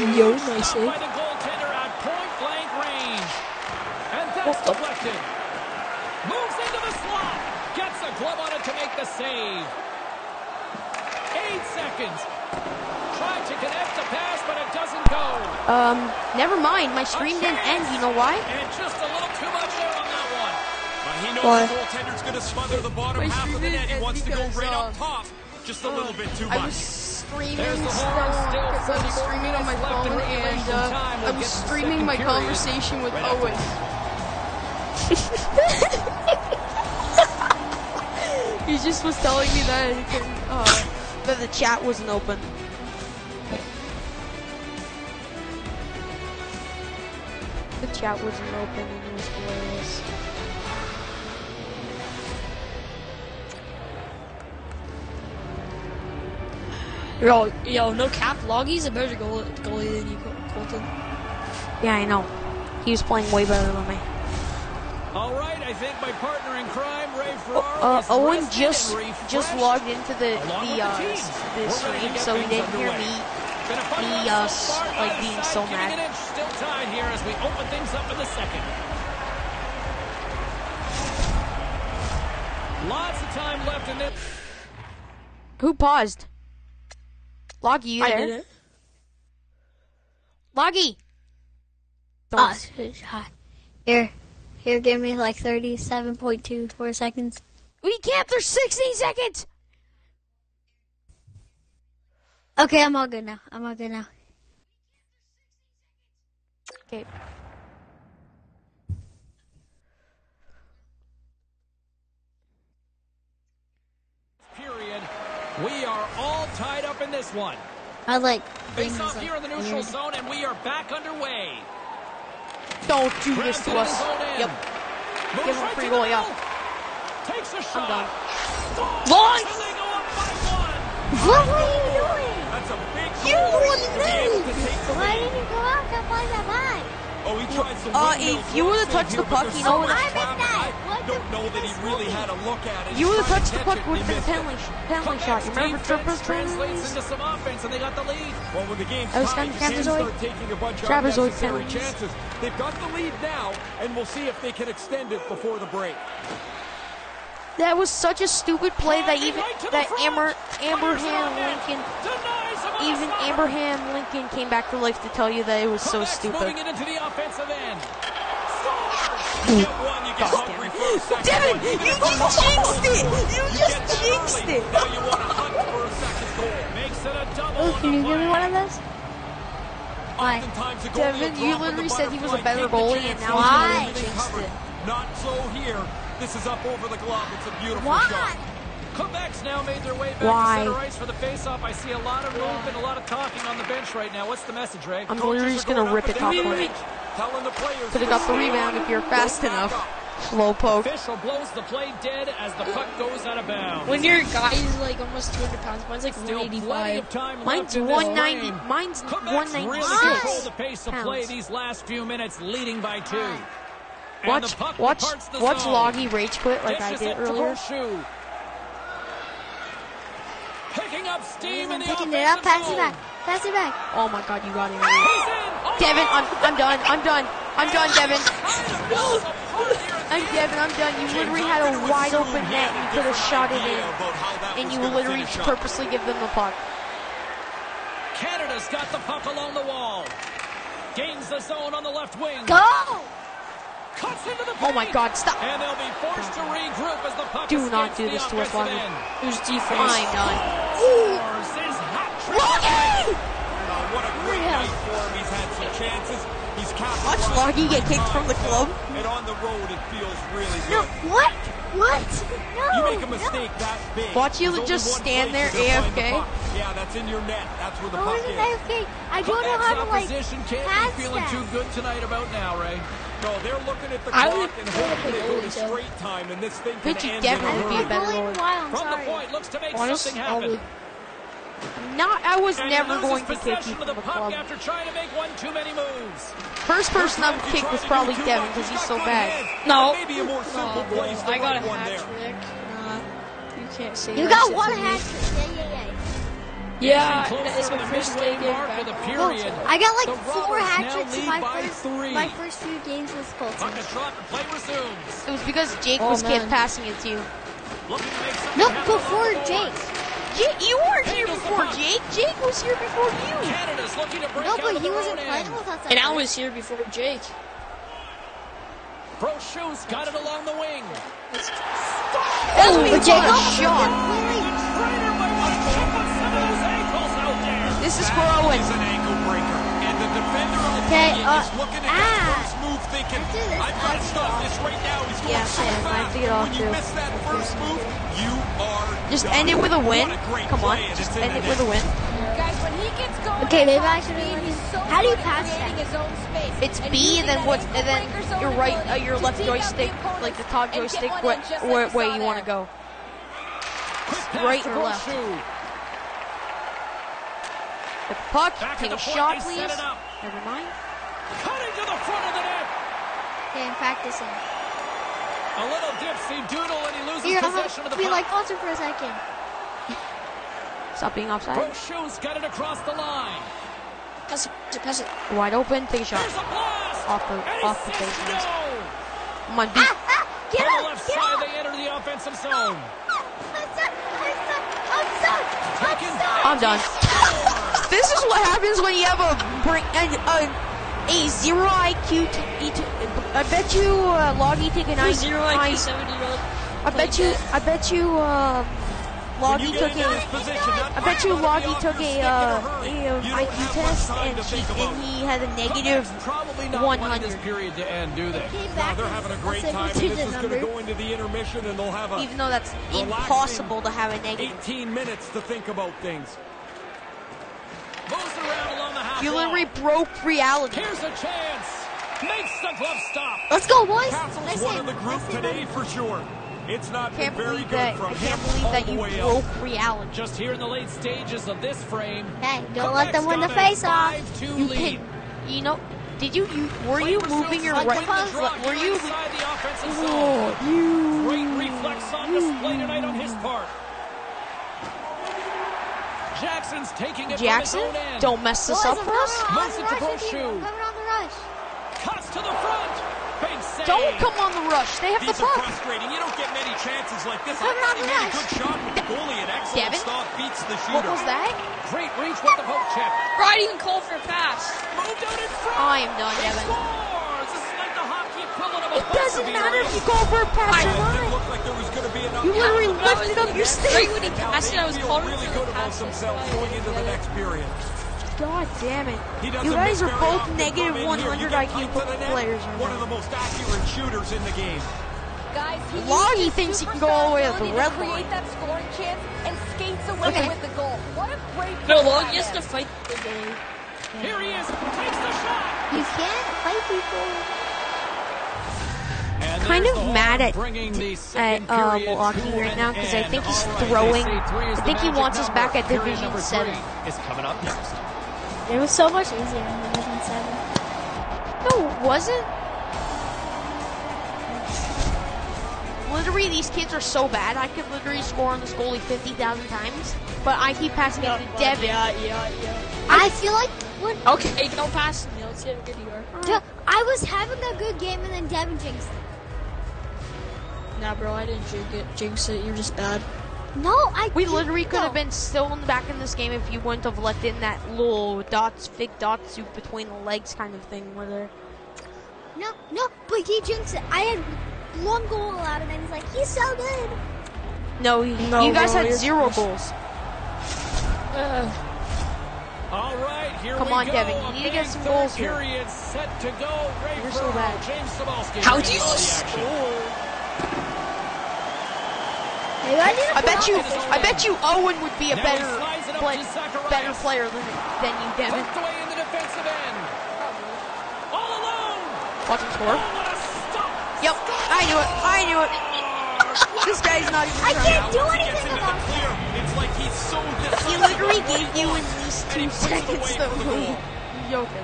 Yo, nice save. by the goaltender at point blank range. And that's. Moves into the slot. Gets a glove on it to make the save. Eight seconds. Tried to connect the pass, but it doesn't go. Um, never mind. My stream didn't end. You know why? And just a little too much there on that one. But he knows Why? the goaltender's going to smother the bottom half of the net. He wants to go right uh, up top. Just a little bit too much. Streaming There's the from horn, still because I was 44 streaming on my minutes left in phone and uh, I get was streaming my conversation with Owen. (laughs) he just was telling me that he couldn't, uh, that the chat wasn't open. The chat wasn't open and it was hilarious. Yo, yo, no cap. Loggy's a better goal, goalie than you, Colton. Yeah, I know. He was playing way better than me. All right, I think my partner in crime, Ray Ferraro, Uh, Owen just and just logged into the the uh, the team. s- We're the ready to stream, so he didn't hear me. Been a fun me, run uh, so s- far. like, being so mad. an inch. Still tied here as we open things up in the second. Lots of time left in this. Who paused? Loggy, you I there? did it. Loggy. Ah, Here, here, give me like 37.24 seconds. We can't. There's 16 seconds. Okay, I'm all good now. I'm all good now. Okay. period. We are all tied up in this one. I like Face off here in the neutral weird. zone, and we are back underway. Don't do this to it in us. his own end. Yep. Moves Give him right free to the goal, yeah. middle. Takes a shot. done. Scores! Launch! And they go up by one. What were you doing? That's a big You goal won to be able to take the Why lead. didn't you go out and play that back? Oh, he tried some Uh, if you would've thrust touched the puck, you there's know so what- I missed traffic. that. I What the don't know that he really had a look at it. You would have touched the puck, it, would and have he been missed penalty, it. penalty shot. You remember Defense Trappers translates into some offense, and they got the lead. Well, when the game's That was tied, kind of you start taking a bunch of Trapezoid unnecessary penalties. chances. They've got the lead now, and we'll see if they can extend it before the break. That was such a stupid play that even right that front. Amber Fires Abraham. Lincoln Denies him on even. Abraham Lincoln came back to life to tell you that it was so Quebec's moving stupid. it into the offensive end. You get one, you get hungry for a second Devin, one. You just jinxed it. You get just jinxed it. Now you want to hunt for a second goal. Makes it a double Oh, on can you give me one of those? Why? Oftentimes, a goalie Devin, you literally said he was a better goalie, and now leave he's everything jinxed covered. it. Not so here. This is up over the glove. It's a beautiful Why? shot. Quebec's now made their way back Why? to center ice for the faceoff. I see a lot of movement, a lot of talking on the bench right now. What's the message, Ray? I'm Coaches literally are just gonna going rip it and top down the corner. bench, Telling the players Could have got the rebound if you're fast enough. Slow poke. Official blows the play dead as the puck goes out of bounds. When your guy is like almost 200 pounds, mine's like Still 185. of time Mine's left in this 190. frame. Mine's Quebec's really 196 control the pace of play these last few minutes, leading by two. Watch, the puck watch, watch zone. Loggy rage quit like I Dishes did it to earlier. Horseshoe. Picking up steam in the taking it up, pass it back. Pass it back. Oh my God, you got it. Oh, Devin, I'm, I'm done. I'm done. I'm done, Devin. kind of falls apart here at I'm Devin. I'm done. You literally had a wide open net. You could have shot it in, About how that and you literally purposely give them the puck. Canada's got the puck along the wall. Gains the zone on the left wing. Go! Cuts into the Oh my. God, stop. And they'll be forced to regroup as the puck Do not do this to us, end. Who's defense? I'm done. Scores his hat trick. Loggy! Oh, what a great Yeah. night for him. He's had some chances. He's. Watch Loggy get kicked from the club. And on the road, it feels really good. No, what? What? No. You make a no. mistake that big. Watch you just stand there you're gonna find the AFK. puck. Yeah, that's in your net. That's where the How puck is. AFK? I don't know how to like pass feeling that. too good tonight about now, Ray. No, they're looking at the I clock would and play hoping the they go to straight time, and this thing can Pitchy end in a definitely be a better Goalie goalie. in a while, I'm From sorry. the point, looks to make Honest, something I happen. would. Not, I was And never going to kick possession you from the the puck club. after trying to make one too many moves. First person I would You kick was probably do Devin because He's he's so bad. No. Maybe a more simple No, place bro. I got a one hat there. trick. Nah, you can't say You got one hat trick. Yeah, yeah, yeah. Yeah, it's my first midway day mark of the period. I got like The four Roberts hat tricks in my first three. my first few games with Puck Colton. is dropped and play resumes. It was because Jake Oh, was kept passing it to you. Looking to make something No, before Jake. Jake, you weren't here before. Jake. Jake was here before you. Canada's looking to break No, but he wasn't playing with us. And I was here before Jake. Brochu's got it along the wing. That's Oh, me but Jake what a shot. This is for That Owen. is an ankle breaker. And the defender on Okay, Canadian uh, is looking at that ah. first move thinking, Let's do this. I've got to stop stop. this right now. He's going Yeah, so Sam, I have fast. to get off when you too. miss that first move, you are Just done. end it with a win. A Come on, just it's end it with a win. Guys, when he gets going, Okay, they've actually speed, he's so How do you pass creating that? his own space. It's and B, using then that what? And then your right, uh, your left take the joystick, like the top joystick, one what, in just like where, we where saw you want to go. Quick pass Right or left? Horseshoe. Get the puck. Back Take at a point, shot, please. set it up. Never mind. Cutting to the front of the net. Okay, I'm practicing. A little dipsy doodle and he loses Here, I'm possession of gonna be like Foster for a second. Stop being offside. Brochu's got it across the line. Pass it, pass it. Wide open. Take a shot. There's a blast. Off the- and off the says face mask. no. Come on, beat. Ah, ah, get On the up, left get side, up. they enter the offensive zone. I'm stuck. I'm done. This is what happens when you have a bring a, a, a zero IQ. T- t- I bet you uh, Loggy took an I- Zero IQ, 70 year old. I bet you. I bet you. Uh, Loggy you took get into this a. position, I bet you puck's gotta be Loggy took your a, stick uh, a IQ test and she and he had a negative. Probably not 100. this period to end, do they? Came Now back they're having a I great time, and this is going to go into the intermission, and they'll have a Even though that's impossible to have a negative. 18 minutes to think about things. Moves around along the half wall. broke reality. Here's a chance. Makes the glove stop. Let's go, boys. Castle's Nice one of the group Nice today for sure. It's not been very good that. from I can't believe that you broke out. reality. Just here in the late stages of this frame. Hey, don't let them win the a 5-2 You lead. can. You know. Did you? You were you moving your right? draw Were you? the offensive oh, zone? Oh, you. Great reflex on display tonight on his part. Jackson's taking it Jackson, his own end. don't mess this Boys, up for us. coming on Moves the it to rush. Brochu. On the rush. Cuts to the front. Big. Don't come on the rush. They have the These are puck. frustrating. You don't get many chances like this. I Coming thought on he the made a rush. good shot with the goalie. An excellent Devin? stop beats the What shooter. was that? Great reach with the poke check. Bro, I didn't even for a pass. Moved out in front. I am done, He Devin. scores. This is like the hockey equivalent of a It doesn't matter if you go for a pass or It didn't like there was going to be enough. You literally But I was- lifted up your Right stick. when he passed it, I was calling really for good the pass. themselves That's why I going into the next period. God damn it. You guys are both often negative from in here. You 100 IQ tight to the net, players One of the most accurate shooters in the game. Guys, he Loggy thinks he can go all the way to the red line. create that scoring chance and skates away Okay. with the goal. What a great No, play has to fight the game. Here he is. Takes the shot. You can't fight people. And Kind of mad at- bringing the at second uh, Milwaukee right now because I think he's throwing. they say three is I think he wants us back at Period Division Seven. three is coming up next. It was so much easier in Division 7. No, it wasn't. Literally, these kids are so bad. I could literally score on this goalie 50,000 times, but I keep passing it to Devin. Yeah, yeah, yeah. I feel like when Okay, don't pass me. Let's see how good you are. D- I was having a good game and then Devin jinxed it. Nah, bro, I didn't jinx it. Jinx it. You're just bad. No, I We literally could have though. been still in the back in this game if you wouldn't have let in that little dots, fake dot soup between the legs kind of thing where they're. No, no, but he jinxed it. I had one goal allowed and then he's like, he's so good. No, you, No, you guys bro, had zero trash. goals. Uh, All right, here Come we on, go. Devin, you A need to get some goals here. Period set to go. Ray You're so bad. James Cybulski how do you all the action. score? Maybe I need to I bet you, I bet you Owen would be a Now better, slides play, better player than, than you, Devin. Tucked away in the defensive end. All alone. Watch him Oh, score. what a stop. Yep, I knew it. I knew it. this guy's not even I can't do Once he gets anything about it. it's like he's so He literally gave you at wants, least two puts it seconds away to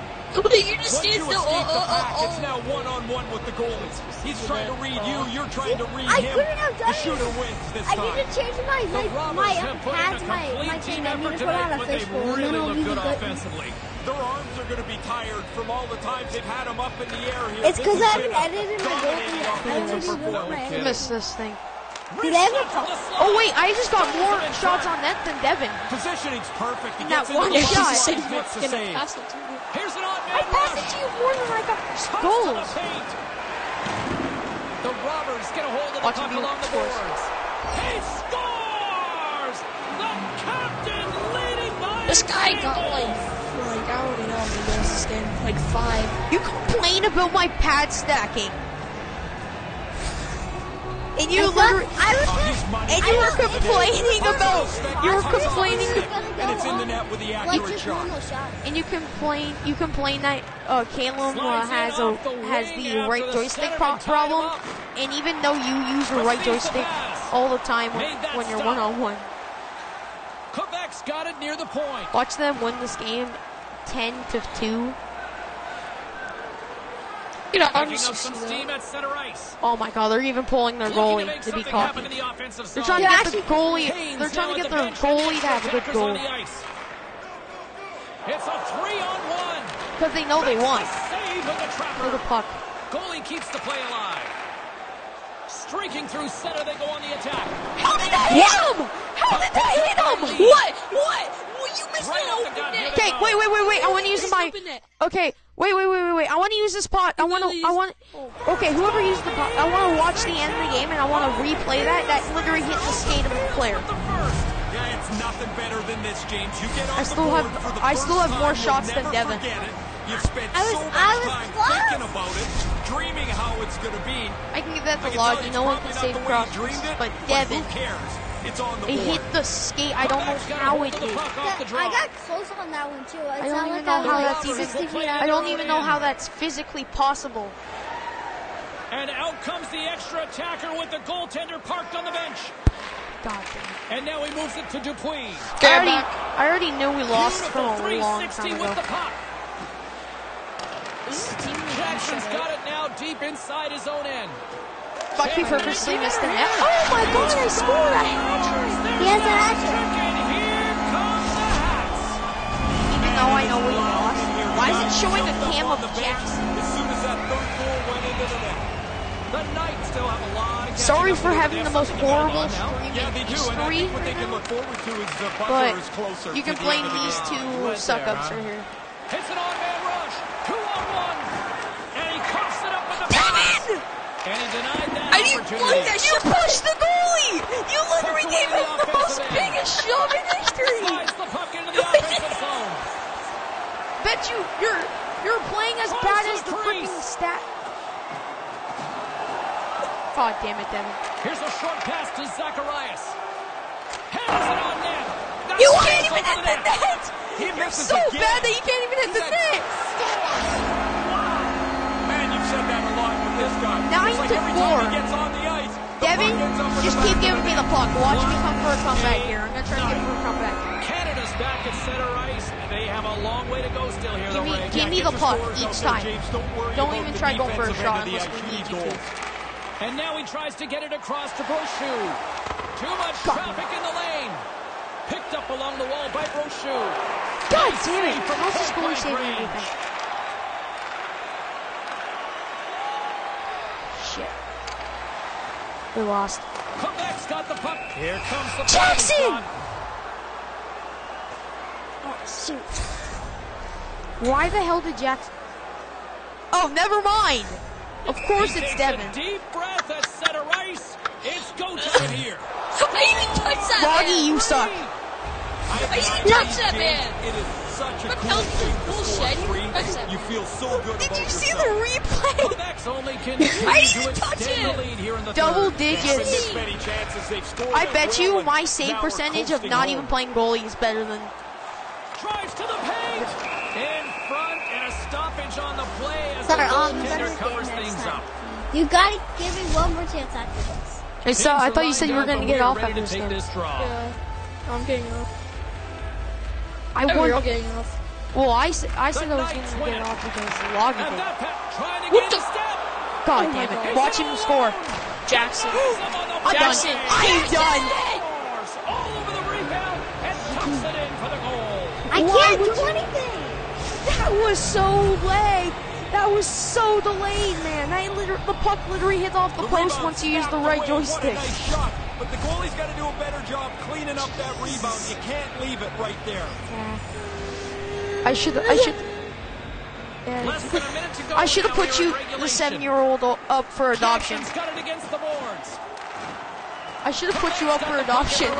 (laughs) for the goal. Joking. you just Once stand you still. escape Oh, the oh, oh, it's oh. now one-on-one with the goalie. He's trying to read you, you're trying to read I him. couldn't have done The shooter wins this I time. need to change my The my Robbers my have put in pads, my my thing. I need to put on a but they fishbowl and then really I'll look be good good. offensively. Their arms are going to be tired from all the times they've had him up in the air here. It's because I haven't edited my goal dominating yet. I haven't offensive my edit. Miss this thing. Did I ever Reset to talk? the slot. Oh wait, I just got more shots on net than Devin. Positioning's perfect. He In that one shot. he slot, said he you makes were the gonna pass it to me. Here's an on I passed it to you more than I got goals. The Robbers get a hold of the Watch puck along the scores. boards. He scores! The captain leading by This guy got like, like I don't know how many goals this game. Like five. You complain about my pad stacking. And you literally, I was he's money. and you were complaining about, you were complaining, And it's in the net with the accurate shot. and you complain, you complain that uh, Caleb uh, has a the has the right joystick pro- problem, and even though you use your right joystick all the time when, when you're one on one, Quebec Quebec's got it near the point. Watch them win this game 10 to 2. You know, I'm Picking just up some steam at center. Oh my god, they're even pulling their Looking to goalie to be something happen cocky. in the They're trying to get the goalie. They're trying to get their goalie to have a good goal. It's a three-on-one. because they know they won. For the puck. Goalie keeps the play alive. Streaking through center, they go on the attack. How did that hit him? How did that hit him? What? What? Well, you missed Right the open net. Okay, wait, wait, wait, wait. I want to use my. Okay, wait, wait, wait, wait, wait. I want to use this pot. I want to. I want. Oh. Okay, whoever used the pot, I want to watch the end of the game and I want to replay that. That literally hit the skate of the player. Yeah, it's nothing better than this, James. You get on I the still board have- for the I still have more time, shots you'll than Devin. You've spent I was- so much I was time close. thinking about it, dreaming how it's going to be. I can give that I to can tell No one can not save the way you cross, dreamed it, but Who cares? It's on the It hit the skate. I don't know Quebec's got a how it of did. puck off the I got close on that one too. It's I don't even know how that's even. I don't even know how that's physically possible. And out comes the extra attacker with the goaltender parked on the bench. God damn. And now he moves it to Dupuis. I already, back. I already knew we lost from a long 360 time with ago. the puck. Team Jackson's got it now deep inside his own end. Bucky purposely missed the net. Oh my god, I scored! I had There's He has a hat trick. trick, and here comes the hats. Even though I know we lost. Why is it showing a cam of the bench Jackson? As soon as that third goal went into the net. The Knights still have a lot of catching Sorry for having the most something to build horrible on now. stream Yeah, they do, I history think what they can look forward to is the But is closer. you can blame end of the these two Right suck-ups huh? right here. Hits an on-man rush. Two on one. And he coughs it up with the Devin! pass. And he denied that I didn't opportunity. like that You pushed the goalie! You literally gave him the the most end. biggest shove in history! Slides the puck into the offensive zone. Bet you you're you're playing as Close bad as the the freaking stat. God damn it, Devin. Here's a short pass to Zacharias. Headers it on net. That You can't even hit the net! He You're so again. bad that you can't even hit the He's at- net! Man, you've said that a lot with this guy. Nine like to four. time he gets on the ice, the Devin, puck ends up in just keep giving me the puck. Watch me come for a comeback here. I'm gonna try to get for a comeback. Canada's back at center ice. They have a long way to go still here. Give me- give me the puck each time. Don't Don't even try going for a shot end of the unless we need you to. And now he tries to get it across to Brochu. Too much traffic in the lane. Picked up along the wall by Brochu. God damn it! How's this goalie saving anything? We lost. Quebec's got the puck. Here comes the Jackson! penalty shot. Oh, shoot. Why the hell did Jackson... Oh, never mind! Of course He it's takes Devin. Deep breath at center ice. It's go time here. I didn't touch that Loggy, man. you suck. I, I didn't I- touch that James, man. It is such a But cool penalty thing is to score bullshit. three. You touched that You feel so good Did you see yourself. the replay? Quebec's only (laughs) I didn't touch extend him. the lead here in the Double third. Digits. missed many chances. They've scored I bet you my save percentage of not even playing goalie is better than... Drives to the paint. In front and a stoppage on the play as Sorry, the goaltender better covers things time. up. You gotta give me one more chance after this. I, saw, I thought you said you were going to get off after this to take game. this. Yeah, I'm getting off. I Oh, won. you're all getting off. Well, I, I said The I was Knights going to get off because Loggy And did. trying to What get the- a step. God Oh damn it. God. Watch him score. Jackson. I'm Jackson. done. I'm done. Scores all over the rebound and tucks it in for the goal. I can't do you- anything. That was so late. That was so delayed, man. That liter- the puck literally hits off the, The post once you use the snapped right away. joystick. What a nice shot. But the goalie's got to do a better job cleaning up that rebound. You can't leave it right there. I should. I should. Yeah, Less than a minute to go. I should have put you, in the seven-year-old, up for adoption. Got it against the boards. I should have put you up for adoption.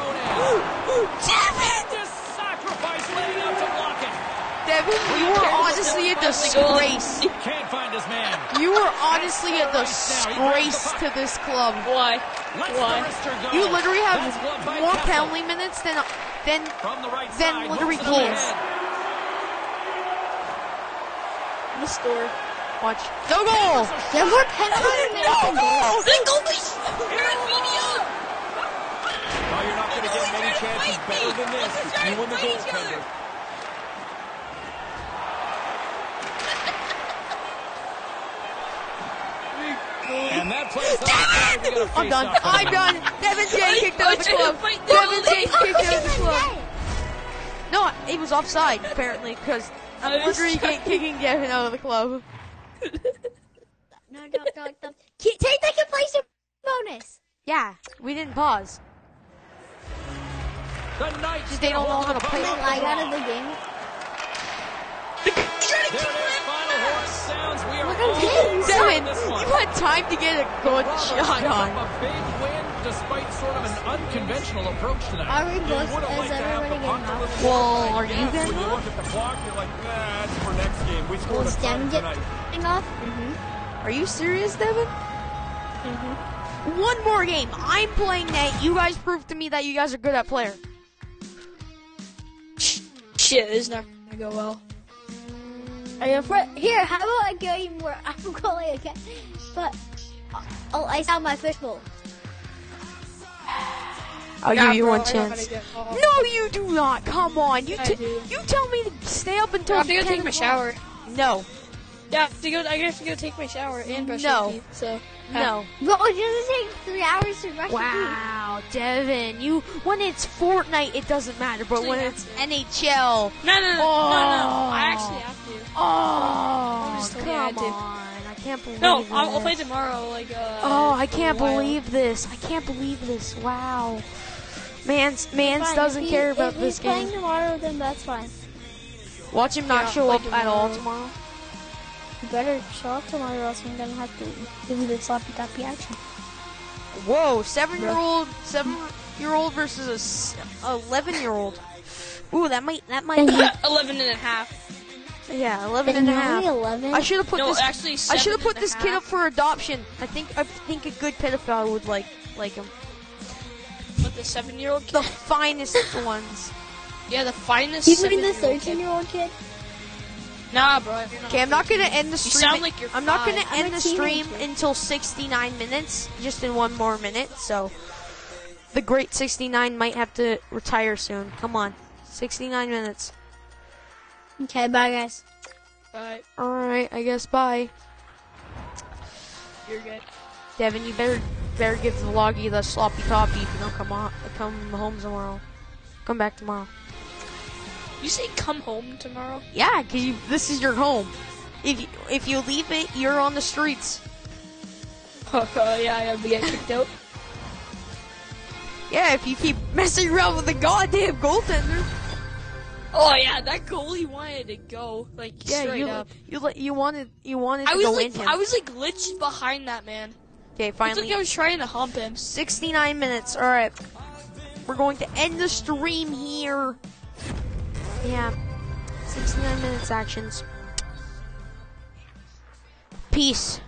This sacrifice laying out to block it. Devin, you were honestly a disgrace. Can't find his man. You were honestly a disgrace to this club. Why? Lets Why? the wrister go. You literally have That's gloved by more Kessel. penalty minutes than than From the right Then side, literally moves it goals. ahead. The score. watch. No goal. There were penalties. No goal. The goalie. You're in media. Oh, you're not going to to get many chances better than this. You and the goaltender. And that plays offside. We got a I'm done. I'm coming. done. Devin J kicked out of the club. fight the Devin J kicked out of the club. No, it was offside apparently because I'm I wondering trying- kicking Devin out of the club. No, no, no, no. Ke- Take the completion bonus. Yeah, we didn't pause. The Knights Just they don't know how to play. I'm like out of the game. Devin, you had time to get a good shot on. up a big win despite sort of an unconventional approach tonight. Are we both? Is liked to have the everybody getting a off? little Well, are you guess. getting When you look at the clock, you're like, that's for next game. We scored Was a Devin getting off? Are you serious, Devin? One more game. I'm playing that. You guys prove to me that you guys are good at player. Shit, this is not gonna go well. Are you afraid? Here, how about a game where I'm going again? But oh, I saw my fishbowl. I'll Yeah, give you bro, one I know how chance. to get off. No, you do not. Come on. You I t- you tell me to stay up until. I have to go take my shower. No, Yeah, I have to go. I have to go take my shower and brush No. my teeth. So no. But it doesn't take three hours to brush your teeth. Wow, Devin, you when it's Fortnite it doesn't matter, but when Yeah. it's NHL, No, no, no, no, no. Oh. I actually have to. oh, just come you to. on, I can't believe No, this. I'll, I'll play tomorrow. Like, uh. Oh, I can't believe this. I can't believe this. Wow. Mans, Mans doesn't if he- care about if this he's playing tomorrow, then that's fine. Watch him not Yeah, show play up at all tomorrow. tomorrow. You better show up tomorrow, or else I'm gonna have to give you the sloppy toppy action. Whoa, seven-year-old, seven-year-old versus a s- eleven-year-old. Ooh, that might, that might, (laughs) 11 and a half. yeah, eleven Then and a half. 11. I should have put No, this. actually, I should have put and a this kid up for adoption. I think I think a good pedophile would like like him. With the seven-year-old kid. The finest ones. Yeah, the finest. You mean the thirteen-year-old kid. Nah, bro. Okay, I'm not gonna end the You stream. sound like you're I'm not gonna five. End the stream teenager. until 69 minutes, just in one more minute. So, the great 69 might have to retire soon. Come on, 69 minutes. Okay, bye guys. Bye. All right, I guess bye. you're good. Devin, you better better give the loggy the sloppy toppy if you don't come on, come home tomorrow. Come back tomorrow. You say come home tomorrow? Yeah, cause this is your home. If you, if you leave it, you're on the streets. (laughs) Oh, yeah, I have to get kicked out. Yeah, if you keep (laughs) messing around with the goddamn goaltender. Oh yeah, that goalie wanted to go like Yeah, straight you up. you you wanted you wanted I to was go like. I was like glitched behind that man. okay, It's like finally, I was trying to hump him. 69 minutes. All right, we're going to end the stream here. Yeah, 69 minutes actions. Peace.